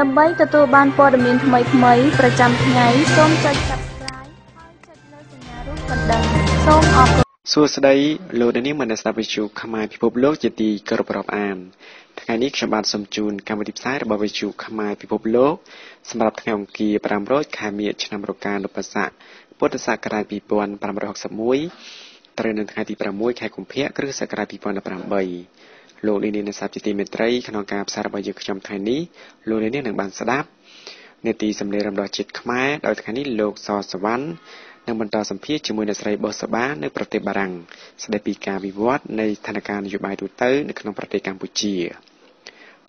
ដើម្បីទទួលបានព័ត៌មានថ្មីៗប្រចាំថ្ងៃសូមចុច Subscribe ហើយចុចលើសញ្ញារូបកណ្ដឹងសូមអរគុណសួស្តីលោកនាងមនស្ដាប់វិទ្យុខ្មែរពិភពលោកជាទីគោរពរាប់អានថ្ងៃនេះខ្ញុំបាទសូមជូនកម្មវិធីផ្សាយរបស់វិទ្យុខ្មែរពិភពលោកសម្រាប់ថ្ងៃអង្គារ500ខែមិញឆ្នាំរកានុបស័កពុទ្ធសករាជ2561ត្រូវនៅថ្ងៃទី6ខែកុម្ភៈគ្រិស្តសករាជ2018 លោកនាងអ្នកសាស្ត្រជាទីមេត្រីក្នុងការផ្សាយរបស់យើងខ្ញុំថ្ងៃនេះលោកនាងនឹងបានស្ដាប់នេតិសម្លេងរំដោះជាតិខ្មែរដោយថ្ងៃនេះលោកសសវណ្ណនឹងបន្តសម្ភាសជាមួយអ្នកស្រីបុសបានៅប្រទេសបារាំងស្ដីពីការវិវត្តនៃស្ថានភាពនយោបាយទូទៅនៅក្នុងប្រទេសកម្ពុជា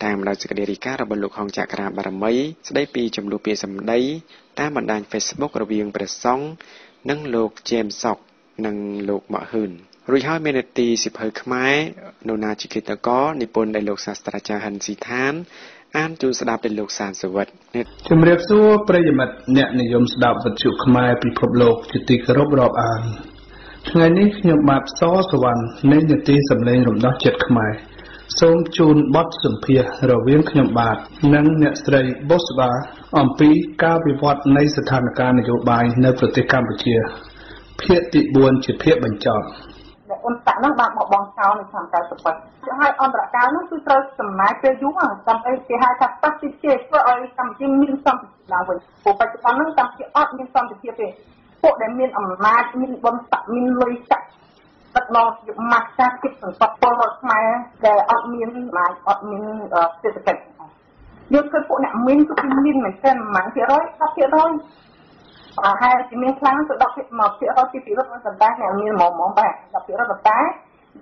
តាមដោយសេចក្តីរាយការណ៍របស់លោកហងចក្រាបារមីស្ដីពីចំនួនពាក្យសម្ដី តាមបណ្ដាញ Facebook រវាងព្រះសង្ឃនិងលោកជេមសុកនិងលោកម៉ាក់ហ៊ឿន រួចហើយមាននីតិសិភៅខ្មែរនរណាជាគិតកោនិពន្ធដោយលោកសាស្ត្រាចារ្យហិនស៊ីឋានអានជូនស្ដាប់ដោយលោកសានសវັດជំរាបសួរប្រិយមិត្តអ្នកនិយមស្ដាប់វិទ្យុខ្មែរពិភពលោកជាទីគោរពរាប់អានថ្ងៃនេះខ្ញុំបាទសសវណ្ណនៃនីតិសម្លេងរំដោះចិត្តខ្មែរសូមជូនបទសម្ភាសរវាងខ្ញុំបាទនិងអ្នកស្រីបុស្បាអំពីការវិវត្តនៃស្ថានភាពនយោបាយនៅប្រទេសកម្ពុជាភាគទី4ជាភាគបញ្ចប់ ដែលអ៊ុនតាក់ហ្នឹងបានបោះបង់ចោលនៅឆ្នាំ98ហើយអន្តរកាលហ្នឹងគឺត្រូវចំណាយពេលយូរដើម្បីគេហៅថាប៉ាស៊ីជេធ្វើឲ្យកម្ពុជាមានសន្តិភាពឡើងវិញព្រោះបច្ចុប្បន្នហ្នឹងកម្ពុជាអត់មានសន្តិភាពទេពួកដែលមានអំណាចមានបុណ្យស័ក្តិមានលុយចាក់ដឹកនាំជាម៉ាស់ចាស់គិតសន្តិពលរបស់ខ្មែរដែលអត់មានអំណាចអត់មានសេដ្ឋកិច្ចយើងឃើញពួកអ្នកមានគឺមានមែនទែនប្រ ហែលភាគរយ10%ប្រហែលជាមានខ្លាំងទៅ10ភាគមកភាគរយពីពីរត់ប៉ុន្តែអ្នកមានហ្មងហ្មងបាទ10ភាគរយប៉ុន្តែ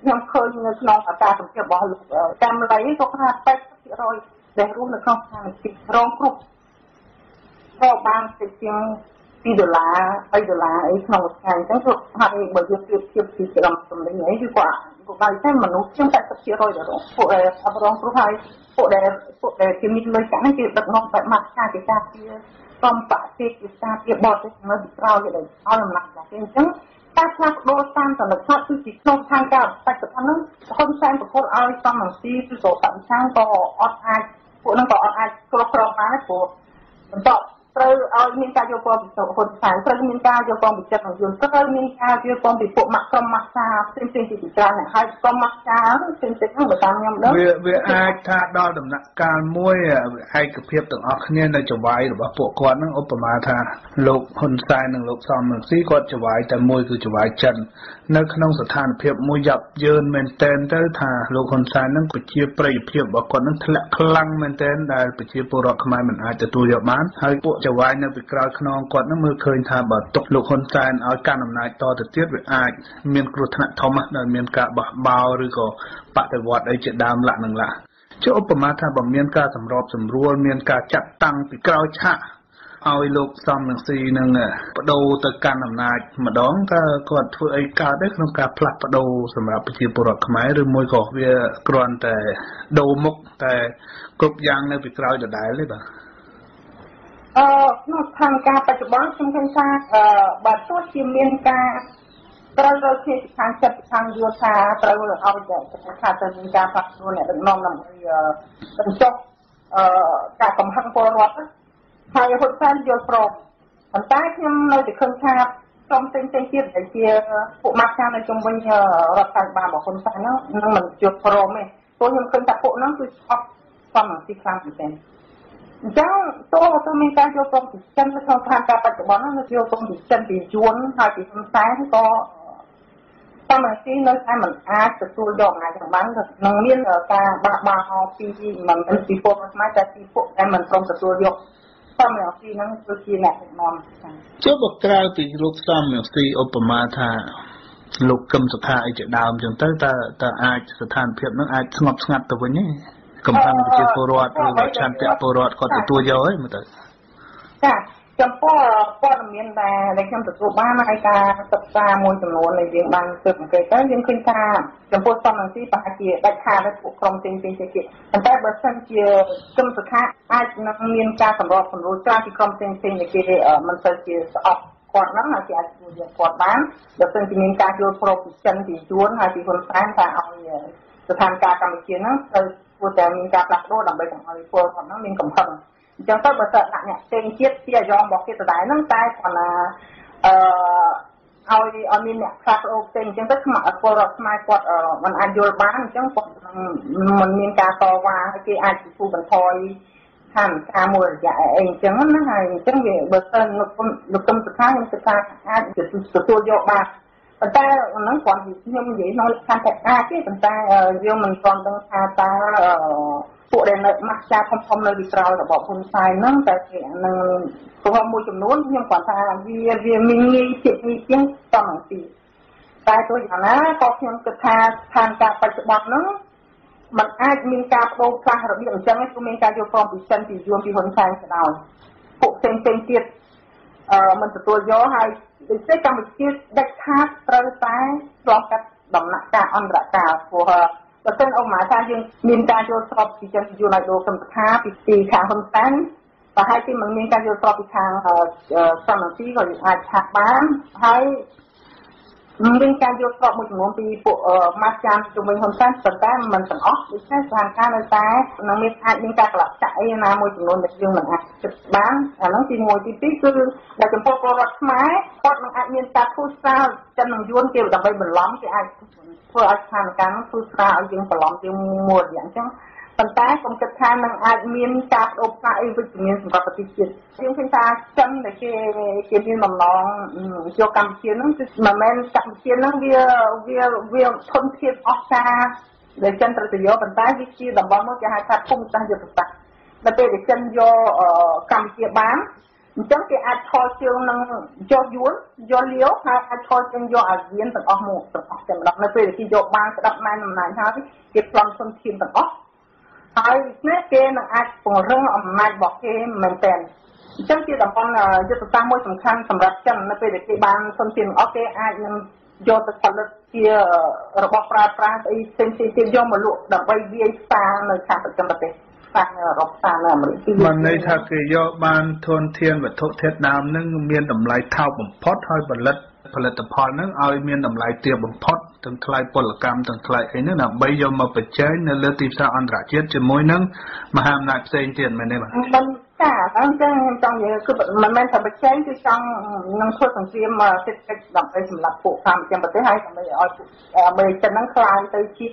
ខ្ញុំឃើញនៅក្នុងអាការសម្ភាររបស់លោកតាមលៃក៏ថា80%ដែលរស់នៅក្នុងស្ថានភាពរងគ្រោះក៏បានទៅជាង2ដុល្លារ3ដុល្លារអីក្នុងមួយថ្ងៃអញ្ចឹងគឺហើយបើយើងប្រៀបធៀបពីក្រុមសម្លេងអីគឺគាត់ពួកបាយតែមនុស្សជាង80%ដែលរងពួកដែលអត់រងគ្រោះហើយពួកដែលពួកដែលជាមានលុយកាក់ហ្នឹងគេដឹកនាំបែបម៉ាត់ការគេការពារ សំបតិជាសាជាបតទៅនៅពីក្រោយឲ្យឲ្យអំណាចដែរអញ្ចឹងការផ្លាស់ប្ដូរតាមតលិកថាគឺជាក្នុងខាងការបច្ចុប្បន្នហ្នឹងហ៊ុនសែនប្រគល់ឲ្យសំរងស៊ីគឺក៏កម្មឆាំងក៏អត់អាចពួកហ្នឹងក៏អត់អាចគ្រប់គ្រងបានព្រោះបន្ត ត្រូវឲ្យមានការយកពងពីហ៊ុនសែនត្រូវមានការយកពងពីចិត្តរបស់យន្តត្រូវមានការយកពងពីពួកម៉ាក់ក្រុមម៉ាក់សាផ្សេងផ្សេងជាច្រើនហើយក្រុមម៉ាក់សាផ្សេងផ្សេងហ្នឹងបើតាមខ្ញុំដឹងវាវាអាចថាដល់ដំណាក់កាលមួយឯកភាពទាំងអស់គ្នានៅចវាយរបស់ពួកគាត់ហ្នឹងឧបមាថាលោកហ៊ុនសែននិងលោកសំរងស៊ីគាត់ចវាយតែមួយគឺចវាយចិននៅក្នុងស្ថានភាពមួយយ៉ាប់យ៉ឺនមែនតែនទៅថាលោកហ៊ុនសែនហ្នឹងប្រជាប្រិយភាពរបស់គាត់ហ្នឹងធ្លាក់ខ្លាំងមែនតែនដែលប្រជាពលរដ្ឋខ្មែរមិនអាចទទួលយកបានហើយពួកចវាយនៅពីក្រោយខ្នងគាត់ហ្នឹងមើលឃើញថាបើទុកលោកហ៊ុនសែនឲ្យកាន់អំណាចតទៅទៀតវាអាចមានគ្រោះថ្នាក់ធំដែលមានការបះបោរឬក៏បដិវត្តអីជាដើមលក្ខនឹងឡាជាឧបមាថាបើមានការសម្របសម្រួលមានការចាត់តាំងពីក្រោយឆាកឲ្យលោកសំនឹងស៊ីនឹងបដូរទៅកាន់អំណាចម្ដងតើគាត់ធ្វើអីកើតទេក្នុងការផ្លាស់ប្ដូរសម្រាប់ប្រជាពលរដ្ឋខ្មែរឬមួយក៏វាគ្រាន់តែដូរមុខតែគ្រប់យ៉ាងនៅពីក្រោយដដែលទេបាទ អឺក្នុងស្ថានភាពបច្ចុប្បន្នខ្ញុំឃើញថាអឺបើទោះជាមានការត្រូវត្រូវជាខាងចិត្តខាងយល់ថាត្រូវឲ្យថាទៅមានការផ្លាស់ប្ដូរអ្នកដឹកនាំដើម្បីបញ្ចុះអឺការកំហឹងពលរដ្ឋហើយហ៊ុនសែនយល់ព្រមប៉ុន្តែខ្ញុំនៅតែឃើញថាក្រុមផ្សេងផ្សេងទៀតដែលជាពួកម៉ាក់ខាងនៅជុំវិញរដ្ឋាភិបាលរបស់ហ៊ុនសែនហ្នឹងនឹងមិនយល់ព្រមទេព្រោះខ្ញុំឃើញថាពួកហ្នឹងគឺអត់សមនឹងទីខ្លាំងមែនទែន អញ្ចឹងតើទៅមានការយកព្រមពីចិននៅក្នុងស្ថានភាពបច្ចុប្បន្នហ្នឹងយកព្រមពីចិនពីយួនហើយពីហ៊ុនសែនក៏សមរទីនៅតែមិនអាចទទួលយកអំណាចរបស់បាននឹងមានការបះបោរពីមិនមែនពីពួកខ្មែរតែពីពួកដែលមិនព្រមទទួលយកសំរងស៊ីហ្នឹងគឺជាអ្នកដឹកនាំចុះបើក្រៅពីលោកសំរងស៊ីឧបមាថាលោកកឹមសុខាអីជាដើមចឹងទៅតើតើអាចស្ថានភាពហ្នឹងអាចស្ងប់ស្ងាត់ទៅវិញទេ កំផឹងប្រជាពលរដ្ឋឬឆន្ទៈពលរដ្ឋគាត់ទទួលយកហើយមើលទៅចាចំពោះព័ត៌មានដែលខ្ញុំទទួលបានហើយការសិក្សាមួយចំនួនដែលយើងបានស៊ើបអង្កេតទៅយើងឃើញថាចំពោះសំនឹងទីប្រហែលជាដាច់ខាតទៅពួកក្រុមផ្សេងៗទៀតប៉ុន្តែបើសិនជាគឹមសុខាអាចនឹងមានការសម្របសម្រួលច្រើនពីក្រុមផ្សេងៗដែលគេមិនសូវជាស្អប់គាត់ហ្នឹងហើយគេអាចជួយយកគាត់បានបើសិនជាមានការយល់ព្រមពីចិនពីជួនហើយពីហ៊ុនសែនថាឲ្យស្ថានភាពកម្ពុជាហ្នឹងត្រូវ គួរតែមានការផ្លាស់ប្ដូរដើម្បីកុំឲ្យពលរដ្ឋហ្នឹងមានកំហឹងអញ្ចឹងទៅបើសិនដាក់អ្នកផ្សេងទៀតជាអាយ៉ងរបស់គេដដែលហ្នឹងតែគាត់ណាអឺឲ្យឲ្យមានអ្នកផ្លាស់ប្ដូរផ្សេងអញ្ចឹងទៅខ្មាក់ពលរដ្ឋខ្មែរគាត់មិនអាចយល់បានអញ្ចឹងគាត់មិនមានការតវ៉ាហើយគេអាចពូបន្ថយថាការមួយរយៈអីអញ្ចឹងណាហើយអញ្ចឹងវាបើសិនលោកលោកទុំសុខាខ្ញុំគិតថាអាចទទួលយកបាន ប៉ុន្តែហ្នឹងគ្រាន់តែខ្ញុំនិយាយក្នុងលក្ខខណ្ឌតែអាចទេប៉ុន្តែយើងមិនទាន់ដឹងថាតើពួកដែលនៅម៉ាស់ចាធំធំនៅពីក្រោយរបបហ៊ុនសែនហ្នឹងតែគេនឹងព្រោះមួយចំនួនខ្ញុំគាត់ថាវាវាមានងាយចិត្តងាយជាងតំទីតែទោះយ៉ាងណាក៏ខ្ញុំគិតថាស្ថានភាពបច្ចុប្បន្នហ្នឹងมันអាចមានការបដូរផ្លាស់របៀបអញ្ចឹងគឺមានការយកព្រមពីចិនពីយួនពីហ៊ុនសែនទៅដោយពួកផ្សេងផ្សេងទៀតអឺมันទទួលយកហើយ ដូចជាកម្ពុជាដាច់ខាតត្រូវតែឆ្លងកាត់ដំណាក់កាលអន្តរកាលព្រោះបើសិនអមមាថាយើងមានការយល់ស្របពីចិនពីយួនឲ្យដូរកម្មថាពីពីខាងហ៊ុនសែនប្រហែលជាមិនមានការយល់ស្របពីខាងសមត្ថភាពក៏អាចឆាក់បានហើយ មានការយកស្របមួយចំនួនពីពួកម៉ាស់ចានជំនាញហ៊ុនសែនប៉ុន្តែមិនទាំងអស់ដូច្នេះស្ថានភាពនៅតែនឹងមានអាចមានការកលចាក់អីណាមួយចំនួនដែលយើងមិនអាចគិតបានអាហ្នឹងទី1ទី2គឺដែលចំពោះពលរដ្ឋខ្មែរគាត់នឹងអាចមានការធូរស្រាលចិននឹងយួនគេដើម្បីបន្លំគេអាចធ្វើឲ្យស្ថានភាពនោះធូរស្រាលឲ្យយើងបន្លំជាងមួយរយៈអញ្ចឹង ប៉ុន្តែខ្ញុំគិតថានឹងអាចមានការបដូរផ្លាស់អីវិជ្ជមានសម្រាប់ប្រទេសជាតិយើងឃើញថាចិនដែលគេគេមានបំណងយកកម្ពុជាហ្នឹងគឺមិនមែនកម្ពុជាហ្នឹងវាវាវាធនធានអស្ចារ្យដែលចិនត្រូវទៅយកប៉ុន្តែវាជាតំបន់មួយគេហៅថាភូមិសាស្ត្រយុទ្ធសាស្ត្រដល់ពេលដែលចិនយកកម្ពុជាបានអញ្ចឹងគេអាចថយជើងនឹងយកយួនយកលាវហើយអាចថយជើងយកអាស៊ានទាំងអស់មកទាំងអស់តែម្ដងនៅពេលដែលគេយកបានស្ដាប់ណែនអំណាចហើយគេប្លន់សុនធានទាំងអស់ ហើយនេះគេនឹងអាចពង្រឹងអំណាចរបស់គេមែនទែនអញ្ចឹងជាតំបន់យុទ្ធសាស្ត្រមួយសំខាន់សម្រាប់ចិននៅពេលដែលគេបានសុនធានអស់គេអាចនឹងយកទៅផលិតជារបស់ប្រើប្រាស់អីផ្សេងៗទៀតយកមកលក់ដើម្បីវាយផ្សារនៅខាងប្រចាំប្រទេសសាសអឺរ៉ុបសាសនៅអាមេរិកមិនន័យថាគេយកបានធនធានវត្ថុធាតុដើមនឹងមានតម្លៃថោកបំផុតហើយផលិត ផលិតផលហ្នឹងឲ្យមានតម្លៃទាបបំផុតទាំងថ្លៃពលកម្មទាំងថ្លៃអីហ្នឹងដើម្បីយកមកប្រជែងនៅលើទីផ្សារអន្តរជាតិជាមួយនឹងមហាអំណាចផ្សេងទៀតមែនទេបាទមិនចាអញ្ចឹងខ្ញុំចង់និយាយគឺមិនមែនថាប្រជែងគឺចង់នឹងធ្វើសង្គ្រាមសេដ្ឋកិច្ចដើម្បីសម្រាប់ពួកខាងប្រទេសហើយដើម្បីឲ្យអាមេរិកហ្នឹងខ្លាយទៅជា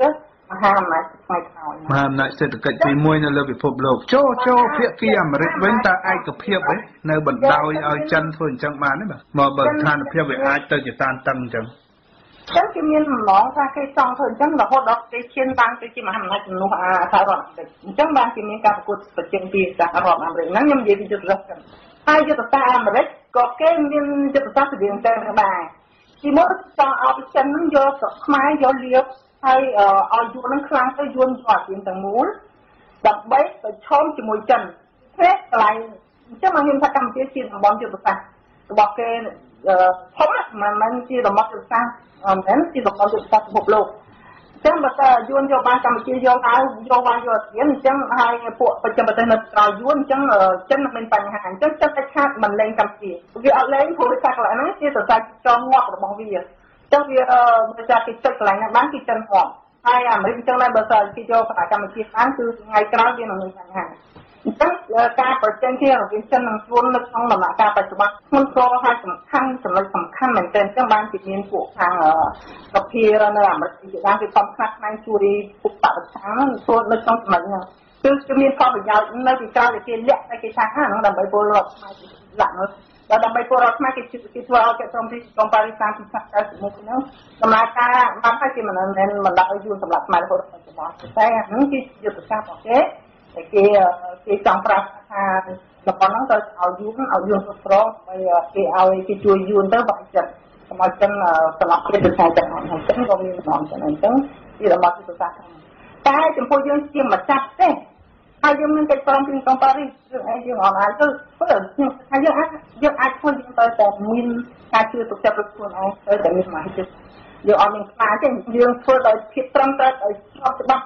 មហាអំណាចថ្ងៃក្រោយមហាអំណាចសេដ្ឋកិច្ចទី1នៅលើពិភពលោកចូលចូលភាគីអាមេរិកវិញតើឯកភាពឯនៅបណ្ដោយឲ្យចិនធ្វើអញ្ចឹងបានទេបាទមកបើស្ថានភាពវាអាចទៅជាតានតឹងអញ្ចឹងចឹងគេមានបំណងថាគេចង់ធ្វើអញ្ចឹងរហូតដល់គេឈានបានទៅជាមហាអំណាចជំនួសអាសហរដ្ឋអាមេរិកអញ្ចឹងបានគេមានការប្រកួតប្រជែងពីសហរដ្ឋអាមេរិកហ្នឹងខ្ញុំនិយាយពីយុទ្ធសាស្ត្រហើយយុទ្ធសាស្ត្រអាមេរិកក៏គេមានយុទ្ធសាស្ត្រស្តៀងទៅដែរទីមួយចង់ឲ្យចិនហ្នឹងយកស្រុកខ្មែរយកលៀប ហើយឲ្យយួននឹងខ្លាំងទៅយួនយកអាស៊ានទាំងមូលដើម្បីប្រឈមជាមួយចិនព្រោះកន្លែងអញ្ចឹងមកខ្ញុំថាកម្ពុជាជាតំបន់យុទ្ធសាស្ត្ររបស់គេធំមិនមែនជាតំបន់យុទ្ធសាស្ត្រមិនមែនជាតំបន់យុទ្ធសាស្ត្រពិភពលោកអញ្ចឹងបើតើយួនយកបានកម្ពុជាយកហើយយកបានយកអាស៊ានអញ្ចឹងហើយពួកប្រចាំប្រទេសនៅក្រៅយួនអញ្ចឹងចិនមិនមានបញ្ហាអញ្ចឹងចិត្តតែខាតមិនលែងកម្ពុជាវាអត់លែងព្រោះថាកន្លែងហ្នឹងជាសរសៃចងងាប់របស់វា ចឹងវាបើចាគេចិត្តកន្លែងហ្នឹងបានគេចិនហមហើយអាមេរិកចឹងដែរបើសិនគេយកប្រទេសកម្ពុជាបានគឺថ្ងៃក្រោយវានឹងមានបញ្ហាអញ្ចឹងការប្រជែងគ្នារវាងចិននិងជួននៅក្នុងដំណាក់កាលបច្ចុប្បន្នខ្ញុំស្គាល់ហើយសំខាន់ចំណុចសំខាន់មែនទែនអញ្ចឹងបានជាមានពួកខាងសភានៅអាមេរិកជាដើមគេខំខ្នះខ្នែងជួយពួកបដិឆាំងចូលនៅក្នុងចំណុចហ្នឹងគឺគឺមានផលប្រយោជន៍នៅពីក្រោយដែលគេលាក់តែគេថាហ្នឹងដើម្បីពលរដ្ឋខ្មែរលាក់នោះ ដល់ដើម្បីពលរដ្ឋខ្មែរគេគេធ្វើឲ្យគេក្រុមទីក្រុមប៉ារីស30ឆ្នាំ91ហ្នឹងដំណើរការបានហើយគេមិនមែនមិនដាក់ឲ្យយូរសម្រាប់ខ្មែររហូតដល់បច្ចុប្បន្នតែហ្នឹងគឺយុទ្ធសាស្ត្ររបស់គេតែគេគេចង់ប្រាស្រ័យថាតំបន់ហ្នឹងទៅឲ្យយូរឲ្យយូរគ្រប់គ្រងហើយគេឲ្យគេជួយយូរទៅបាក់ចិត្តកុំឲ្យចឹងស្លាប់គេទៅតែចឹងអញ្ចឹងក៏មានតំបន់ចឹងអញ្ចឹងជាតំបន់យុទ្ធសាស្ត្រតែចំពោះយើងជាម្ចាស់ទេ ហើយយើងមានកិច្ចព្រមព្រៀងក្រុងប៉ារីសយើងឯងយើងអត់អាចទៅធ្វើខ្ញុំថាយើងអាចយើងអាចធ្វើយើងទៅតែមានការជឿទុកចិត្តរបស់ខ្លួនឯងទៅតែមានសមាធិចិត្តយើងអត់មានខ្លាចទេយើងធ្វើដោយភាពត្រឹមត្រូវដោយស្របច្បាប់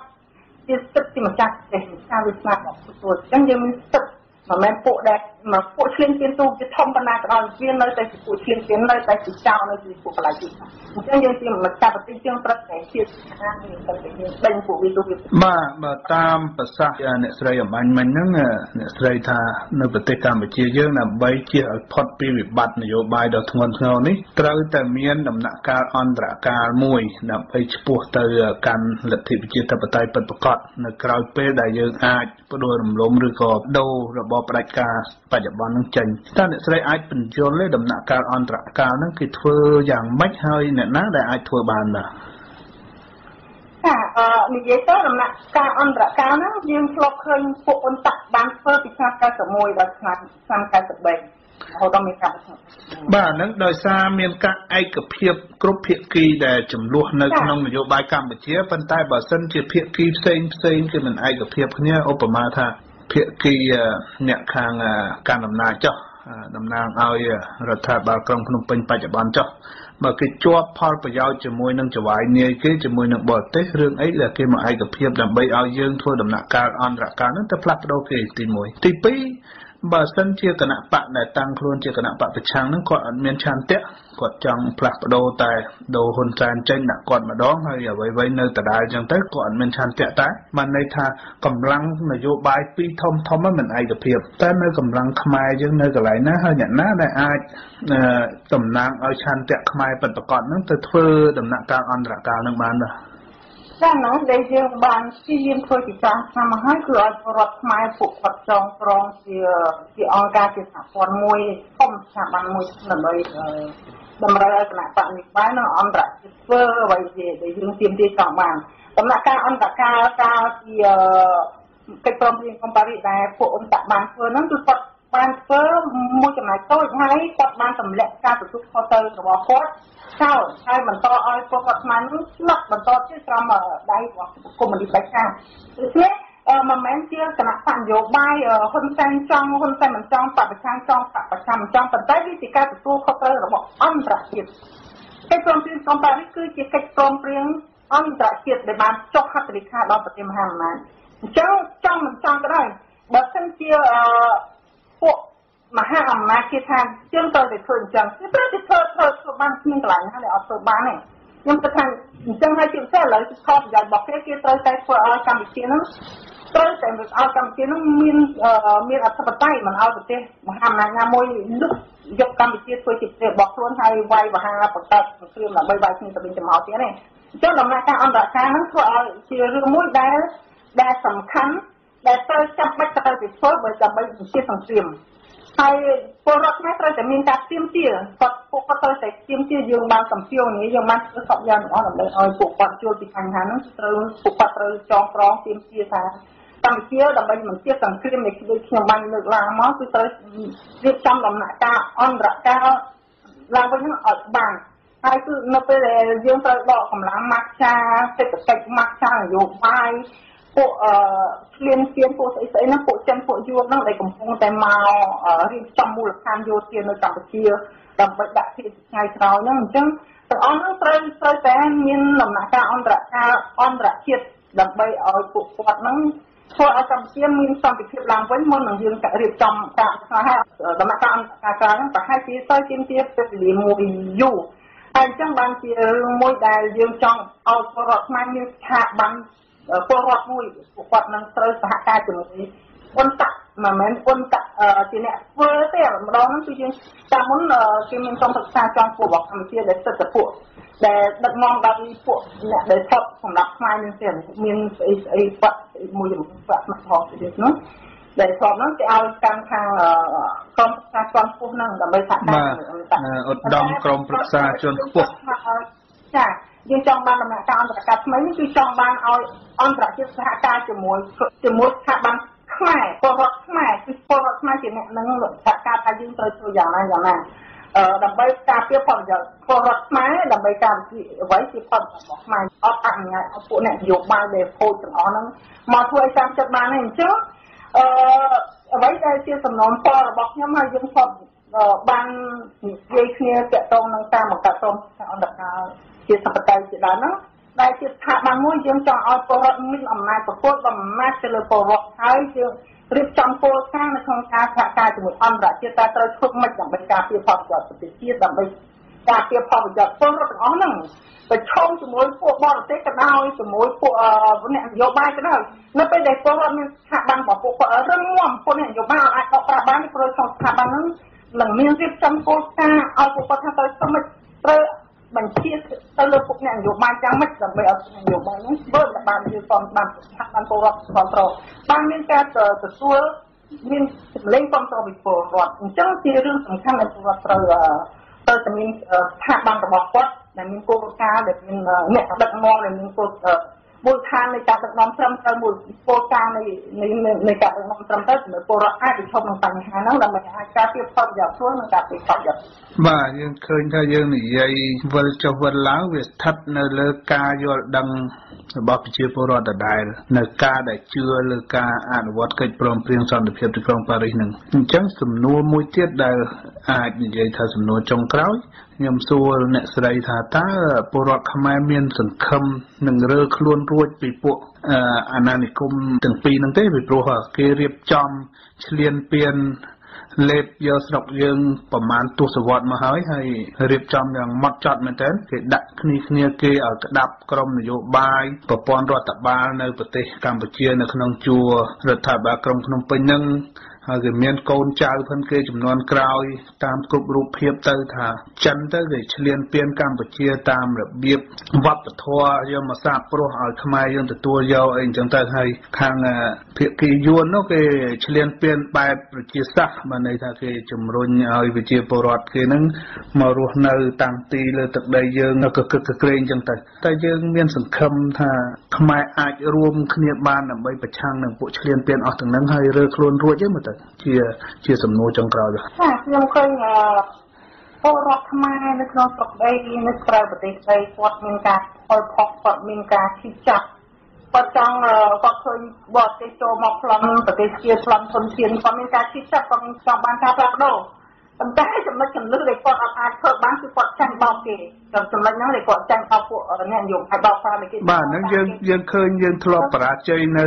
ជាសិទ្ធិជាម្ចាស់ទេការវិស្នារបស់ខ្លួនអញ្ចឹងយើងមានសិទ្ធិមិនមែនពួកដែល មកពួកឆ្លៀងទៀនទូជាធំប៉ុណ្ណាក៏ដោយវានៅតែជាពួកឆ្លៀងទៀននៅតែជាចោលនៅជាពួកកន្លែងទីអញ្ចឹងយើងជាម្ចាស់ប្រទេសយើងប្រឹកតែជាខាងនេះទៅយើងដេញពួកវាទូវាបាទបើតាមប្រសាសន៍អ្នកស្រីអំបញ្ញមិញហ្នឹងអ្នកស្រីថានៅប្រទេសកម្ពុជាយើងដើម្បីជៀសឲ្យផុតពីវិបត្តិនយោបាយដ៏ធ្ងន់ធ្ងរនេះត្រូវតែមានដំណាក់កាលអន្តរកាលមួយដើម្បីឈ្មោះទៅកាន់លទ្ធិប្រជាធិបតេយ្យពិតប្រាកដនៅក្រៅពេលដែលយើងអាចផ្ដួលរំលំឬក៏ដូររបបផ្ដាច់ការបច្ចុប្បន្ននឹងចេញតើអ្នកស្រីអាចបញ្យល់ទេដំណាក់កាលអន្តរកាលហ្នឹងគេធ្វើយ៉ាងម៉េចហើយអ្នកណាដែលអាចធ្វើបានបាទចាអឺនិយាយទៅដំណាក់កាលអន្តរកាលហ្នឹងយើងធ្លាប់ឃើញពួកអន្តៈបានធ្វើពីឆ្នាំ91ដល់ឆ្នាំឆ្នាំ93រហូតដល់មានការបាទហ្នឹងដោយសារមានការឯកភាពគ្រប់ភាគីដែលចំនួននៅក្នុងនយោបាយកម្ពុជាប៉ុន្តែបើសិនជាភាគីផ្សេងផ្សេងគឺមិនឯកភាពគ្នាឧបមាថា ភាគីអ្នកខាងការដំណើរចុះតំណាងឲ្យរដ្ឋាភិបាលក្រុងភ្នំពេញបច្ចុប្បន្នចុះបើគេជាប់ផលប្រយោជន៍ជាមួយនឹងចវាយនាយគេជាមួយនឹងបរទេសរឿងអីដែលគេមកឯកភាពដើម្បីឲ្យយើងធ្វើដំណាក់កាលអន្តរកាលហ្នឹងទៅផ្លាស់ប្ដូរគេទី1ទី2 បើសិនជាគណៈបកដែលតាំងខ្លួនជាគណៈបកប្រឆាំងហ្នឹងគាត់អត់មានឆន្ទៈគាត់ចង់ផ្លាស់ប្ដូរតែដូរហ៊ុនសែនចេញដាក់គាត់ម្ដងហើយអ្វីៗនៅដដែលអញ្ចឹងទៅគាត់អត់មានឆន្ទៈតែបានន័យថាកម្លាំងនយោបាយពីរធំធំហ្នឹងមិនឯកភាពតែនៅកម្លាំងខ្មែរយើងនៅកន្លែងណាហើយអ្នកណាដែលអាចតំណាងឲ្យឆន្ទៈខ្មែរពិតប្រាកដហ្នឹងទៅធ្វើដំណាក់កាលអន្តរកាលហ្នឹងបានបាទ ចា៎នោះដែលយើងបានព្យាយាមធ្វើជាច្រើនឆ្នាំមកហើយគឺឲ្យរដ្ឋខ្មែរពួកគាត់ចងក្រងជាជាអង្គការជាសហព័ន្ធមួយធំស្ថាប័នមួយដើម្បីតម្រូវឲ្យគណៈបកនេះបាននៅអន្តរជាតិធ្វើអ្វីជាដែលយើងទាមទារចង់បានដំណាក់កាលអន្តរការកាលជាកិច្ចព្រមព្រៀងកំប៉ារីដែលពួកអន្តរបានធ្វើហ្នឹងគឺគាត់ បានធ្វើមួយចំណែកតូចហើយគាត់បានទម្លាក់ការទទួលខុសត្រូវរបស់គាត់ចោលហើយបន្តឲ្យពលរដ្ឋខ្មែរនោះស្លុតបន្តទៀតក្រោមដៃរបស់កុម្មុយនីសបៃខាដូច្នេះមិនមែនជាគណៈបកនយោបាយហ៊ុនសែនចង់ហ៊ុនសែនមិនចង់បពប្រឆាំងចង់បពប្រឆាំងមិនចង់ប៉ុន្តែវាជាការទទួលខុសត្រូវរបស់អន្តរជាតិកិច្ចព្រមព្រៀងកំប៉ារីសគឺជាកិច្ចព្រមព្រៀងអន្តរជាតិដែលបានចុះហត្ថលេខាដល់ប្រទេសមហាអំណាចអញ្ចឹងចង់មិនចង់ក៏ដោយបើសិនជា ពួកមហាអំណាចគេថាយើងត្រូវតែធ្វើអញ្ចឹងគឺត្រូវតែធ្វើធ្វើធ្វើបានគ្មានកន្លែងណាដែលអត់ធ្វើបានទេខ្ញុំគិតថាអញ្ចឹងហើយជាពិសេសឥឡូវផលប្រយោជន៍របស់គេគេត្រូវតែធ្វើឲ្យកម្ពុជាហ្នឹងត្រូវតែឲ្យកម្ពុជាហ្នឹងមានមានអធិបតេយ្យមិនឲ្យប្រទេសមហាអំណាចណាមួយលុបយកកម្ពុជាធ្វើជាប្រទេសរបស់ខ្លួនហើយវាយវហាបង្កើតសង្គ្រាមដើម្បីវាយគ្នាទៅវិញទៅមកទៀតទេអញ្ចឹងដំណាក់កាលអន្តរការហ្នឹងធ្វើឲ្យជារឿងមួយដែលដែលសំខាន់ ដែលត្រូវចាំបាច់ទៅទៅធ្វើបើដើម្បីជាសង្គ្រាមហើយពលរដ្ឋខ្មែរត្រូវតែមានការទៀមទាគាត់ពួកគាត់ត្រូវតែទៀមទាយើងបានសំភាវនេះយើងបានធ្វើសពយ៉ាងទាំងអស់ដើម្បីឲ្យពួកគាត់ជួលពីបញ្ហាហ្នឹងត្រូវពួកគាត់ត្រូវចងក្រងទៀមទាថាកម្ពុជាដើម្បីមិនជាសង្គ្រាមនេះដូចខ្ញុំបានលើកឡើងមកគឺត្រូវរៀបចំដំណាក់កាលអន្តរកាលឡើងវិញហ្នឹងឲ្យបានហើយគឺនៅពេលដែលយើងត្រូវដកកម្លាំងម៉ាក់ឆាសេដ្ឋកិច្ចម៉ាក់ឆានយោបាយ ពួកអឺឆ្លៀនឈានពួកស្អីស្អីហ្នឹងពួកចិនពួកយួនហ្នឹងដែលកំពុងតែមករៀបចំមូលដ្ឋានយោធានៅកម្ពុជាដើម្បីដាក់ពីថ្ងៃក្រោយហ្នឹងអញ្ចឹងទាំងអស់ហ្នឹងត្រូវត្រូវតែមានដំណាក់កាលអន្តរកាលអន្តរជាតិដើម្បីឲ្យពួកគាត់ហ្នឹងធ្វើឲ្យកម្ពុជាមានសន្តិភាពឡើងវិញមុននឹងយើងរៀបចំការស្នើឲ្យដំណាក់កាលអន្តរកាលហ្នឹងប្រហែលជាទៅជាជាពេលវេលាមួយយូរហើយអញ្ចឹងបានជារឿងមួយដែលយើងចង់ឲ្យពលរដ្ឋខ្មែរមានស្ថាប័ន ពលរដ្ឋមួយពួកគាត់នឹងត្រូវសហការជាមួយអន្តៈមិនមែនអន្តៈជាអ្នកធ្វើទេម្ដងហ្នឹងគឺយើងតាមមុនគេមានក្រុមប្រឹក្សាចង់ពួករបស់កម្ពុជាដែលសិទ្ធិពួកដែលដឹកនាំដោយពួកអ្នកដែលថប់សម្រាប់ខ្មែរនឹងទៀតមានស្អីស្អីបាក់មួយចំនួនបាក់មកផងទៀតនោះដែលថប់ហ្នឹងគេឲ្យកម្មខាងក្រុមប្រឹក្សាជាន់ខ្ពស់ហ្នឹងដើម្បីសហការឧត្តមក្រុមប្រឹក្សាជាន់ខ្ពស់ចា យើងចង់បានដំណាក់កាលអន្តរការថ្មីនេះគឺចង់បានឲ្យអន្តរជាតិសហការជាមួយជាមួយស្ថាប័នខ្មែរពលរដ្ឋខ្មែរគឺពលរដ្ឋខ្មែរជាអ្នកនឹងសហការថាយើងត្រូវធ្វើយ៉ាងណាយ៉ាងណាអឺដើម្បីការពារផលប្រយោជន៍ពលរដ្ឋខ្មែរដើម្បីការវិអ្វីជាផលប្រយោជន៍របស់ខ្មែរអត់អនុញ្ញាតឲ្យពួកអ្នកនយោបាយដែលខូចទាំងអស់ហ្នឹងមកធ្វើឲ្យតាមចិត្តបានទេអញ្ចឹងអឺអ្វីដែលជាសំណុំពររបស់ខ្ញុំហើយយើងធ្លាប់បាននិយាយគ្នាតាក់ទងនឹងតាមបង្កើតក្រុមអន្តរការ ជាសកតៃជាដើមហ្នឹងដែលជាស្ថាប័នមួយយើងចង់ឲ្យពលរដ្ឋមានអំណាចប្រកួតបំណាច់ទៅលើពលរដ្ឋហើយយើងរៀបចំគោលការណ៍នៅក្នុងការសហការជាមួយអន្តរជាតិតែត្រូវធ្វើម៉េចដើម្បីការពារផលប្រយោជន៍ប្រទេសជាតិដើម្បីការពារផលប្រយោជន៍ពលរដ្ឋទាំងអស់ហ្នឹងប្រឈមជាមួយពួកបរទេសក៏ដោយជាមួយពួកអ្នកនយោបាយក៏ដោយនៅពេលដែលពលរដ្ឋមានស្ថាប័នរបស់ពួកគាត់រឹងមាំពួកអ្នកនយោបាយអាចដកប្រាស់បានព្រោះក្នុងស្ថាប័នហ្នឹងនឹងមានរៀបចំគោលការណ៍ឲ្យពួកគាត់ថាទៅស្មិចត្រូវ បញ្ជាទៅលើពួកអ្នកនយោបាយយ៉ាងម៉េចដើម្បីឲ្យអ្នកនយោបាយនេះធ្វើឲ្យបានយល់សមបានស្ថាប័នពលរដ្ឋគ្រប់គ្រងបានមានការទទួលមានសម្លេងគ្រប់គ្រងពីពលរដ្ឋអញ្ចឹងជារឿងសំខាន់ដែលពលរដ្ឋត្រូវត្រូវតែមានស្ថាប័នរបស់គាត់ដែលមានគោលការណ៍ដែលមានអ្នកដឹកនាំដែលមានគោល មូលដ្ឋាននៃការដឹកនាំត្រឹមត្រូវមូលគោលការណ៍នៃនៃនៃការដឹកនាំត្រឹមត្រូវសម្រាប់ពលរដ្ឋអាចប្រឈមនឹងបញ្ហាហ្នឹងដើម្បីអាចការពារផលប្រយោជន៍ខ្លួននិងការពារផលប្រយោជន៍បាទយើងឃើញថាយើងនិយាយវិលចុះវិលឡើងវាស្ថិតនៅលើការយល់ដឹងរបស់ប្រជាពលរដ្ឋដដែលនៅការដែលជឿលើការអនុវត្តកិច្ចព្រមព្រៀងសន្តិភាពទីក្រុងប៉ារីសនឹងអញ្ចឹងសំណួរមួយទៀតដែលអាចនិយាយថាសំណួរចុងក្រោយ ខ្ញុំសួរអ្នកស្រីថាតើពលរដ្ឋខ្មែរមានសង្ឃឹមនឹងរើខ្លួនរួចពីពួកអាណានិគមទាំងពីរហ្នឹងទេពីព្រោះគេរៀបចំឈ្លានពាន លេបយកស្រុកយើងប្រមាណទសវត្សរ៍មកហើយហើយរៀបចំយ៉ាងម៉ត់ចត់មែនទែនគេដាក់គ្នាគ្នាគេឲ្យក្តាប់ក្រមនយោបាយប្រព័ន្ធរដ្ឋបាលនៅប្រទេសកម្ពុជានៅក្នុងជួររដ្ឋាភិបាលក្រុងភ្នំពេញនឹងហើយគេមានកូនចៅផងគេចំនួនក្រោយ តាមគ្រប់រូបភាពទៅថាចិនទៅគេឈ្លានពានកម្ពុជាតាមរបៀបវប្បធម៌យកមកសាបព្រោះឲ្យខ្មែរយើងទទួលយកអីអញ្ចឹងទៅហើយខាងភាគីយួននោះគេឈ្លានពានបែបប្រជាសាស្ត្របានន័យថាគេជំរុញឲ្យប្រជាពលរដ្ឋគេនឹងមករស់នៅតាំងទីលើទឹកដីយើងនៅកកកក្រែងអញ្ចឹងទៅតែយើងមានសង្ឃឹមថាខ្មែរអាចរួមគ្នាបានដើម្បីប្រឆាំងនឹងពួកឈ្លានពានអស់ទាំងហ្នឹងហើយរើខ្លួនរួចទេមើលទៅជាជាសំណួរចុងក្រោយចាខ្ញុំឃើញពលរដ្ឋខ្មែរនៅក្នុងស្រុកដីនៅក្រៅប្រទេសដីគាត់មានការផលផុសគាត់មានការឈឺចាប់ គាត់ចង់គាត់ឃើញបរទេសចូលមកប្លន់ប្រទេសជាប្លន់ធនធានគាត់មានការឈឺចាប់គាត់ចង់បានការផ្លាស់ប្ដូរប៉ុន្តែចំណុចចំនួនដែលគាត់អត់អាចធ្វើបានគឺគាត់ចាញ់បោកគេ ចំណុចហ្នឹងដែលគាត់ចាញ់បោកពួកអ្នកនិយមឲ្យបោកប្រាគេបាទហ្នឹងយើងយើងឃើញយើងធ្លាប់បរាជ័យនៅ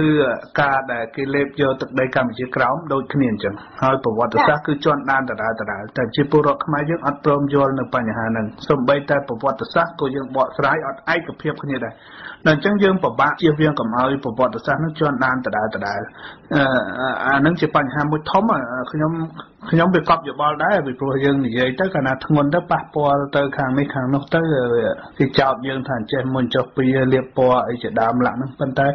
ការដែលគេលេបយកទឹកដីកម្ពុជាក្រោមដូចគ្នាអញ្ចឹងហើយប្រវត្តិសាស្ត្រគឺជន់ដានដដែលដដែលតែជាពលរដ្ឋខ្មែរយើងអត់ព្រមយល់នៅបញ្ហាហ្នឹងសូម្បីតែប្រវត្តិសាស្ត្រក៏យើងបកស្រាយអត់ឯកភាពគ្នាដែរដល់អញ្ចឹងយើងពិបាកជៀសវាងកុំឲ្យប្រវត្តិសាស្ត្រហ្នឹងជន់ដានដដែលដដែលអាហ្នឹងជាបញ្ហាមួយធំខ្ញុំខ្ញុំវាកប់យោបល់ដែរពីព្រោះយើងនិយាយទៅកាលណាធ្ងន់ទៅប៉ះពាល់ទៅខាងនេះខាងនោះទៅគេចោទយើងថាចេះមុនចុះពីលៀបពណ៌អីជាដើមឡាក់ហ្នឹងប៉ុន្តែ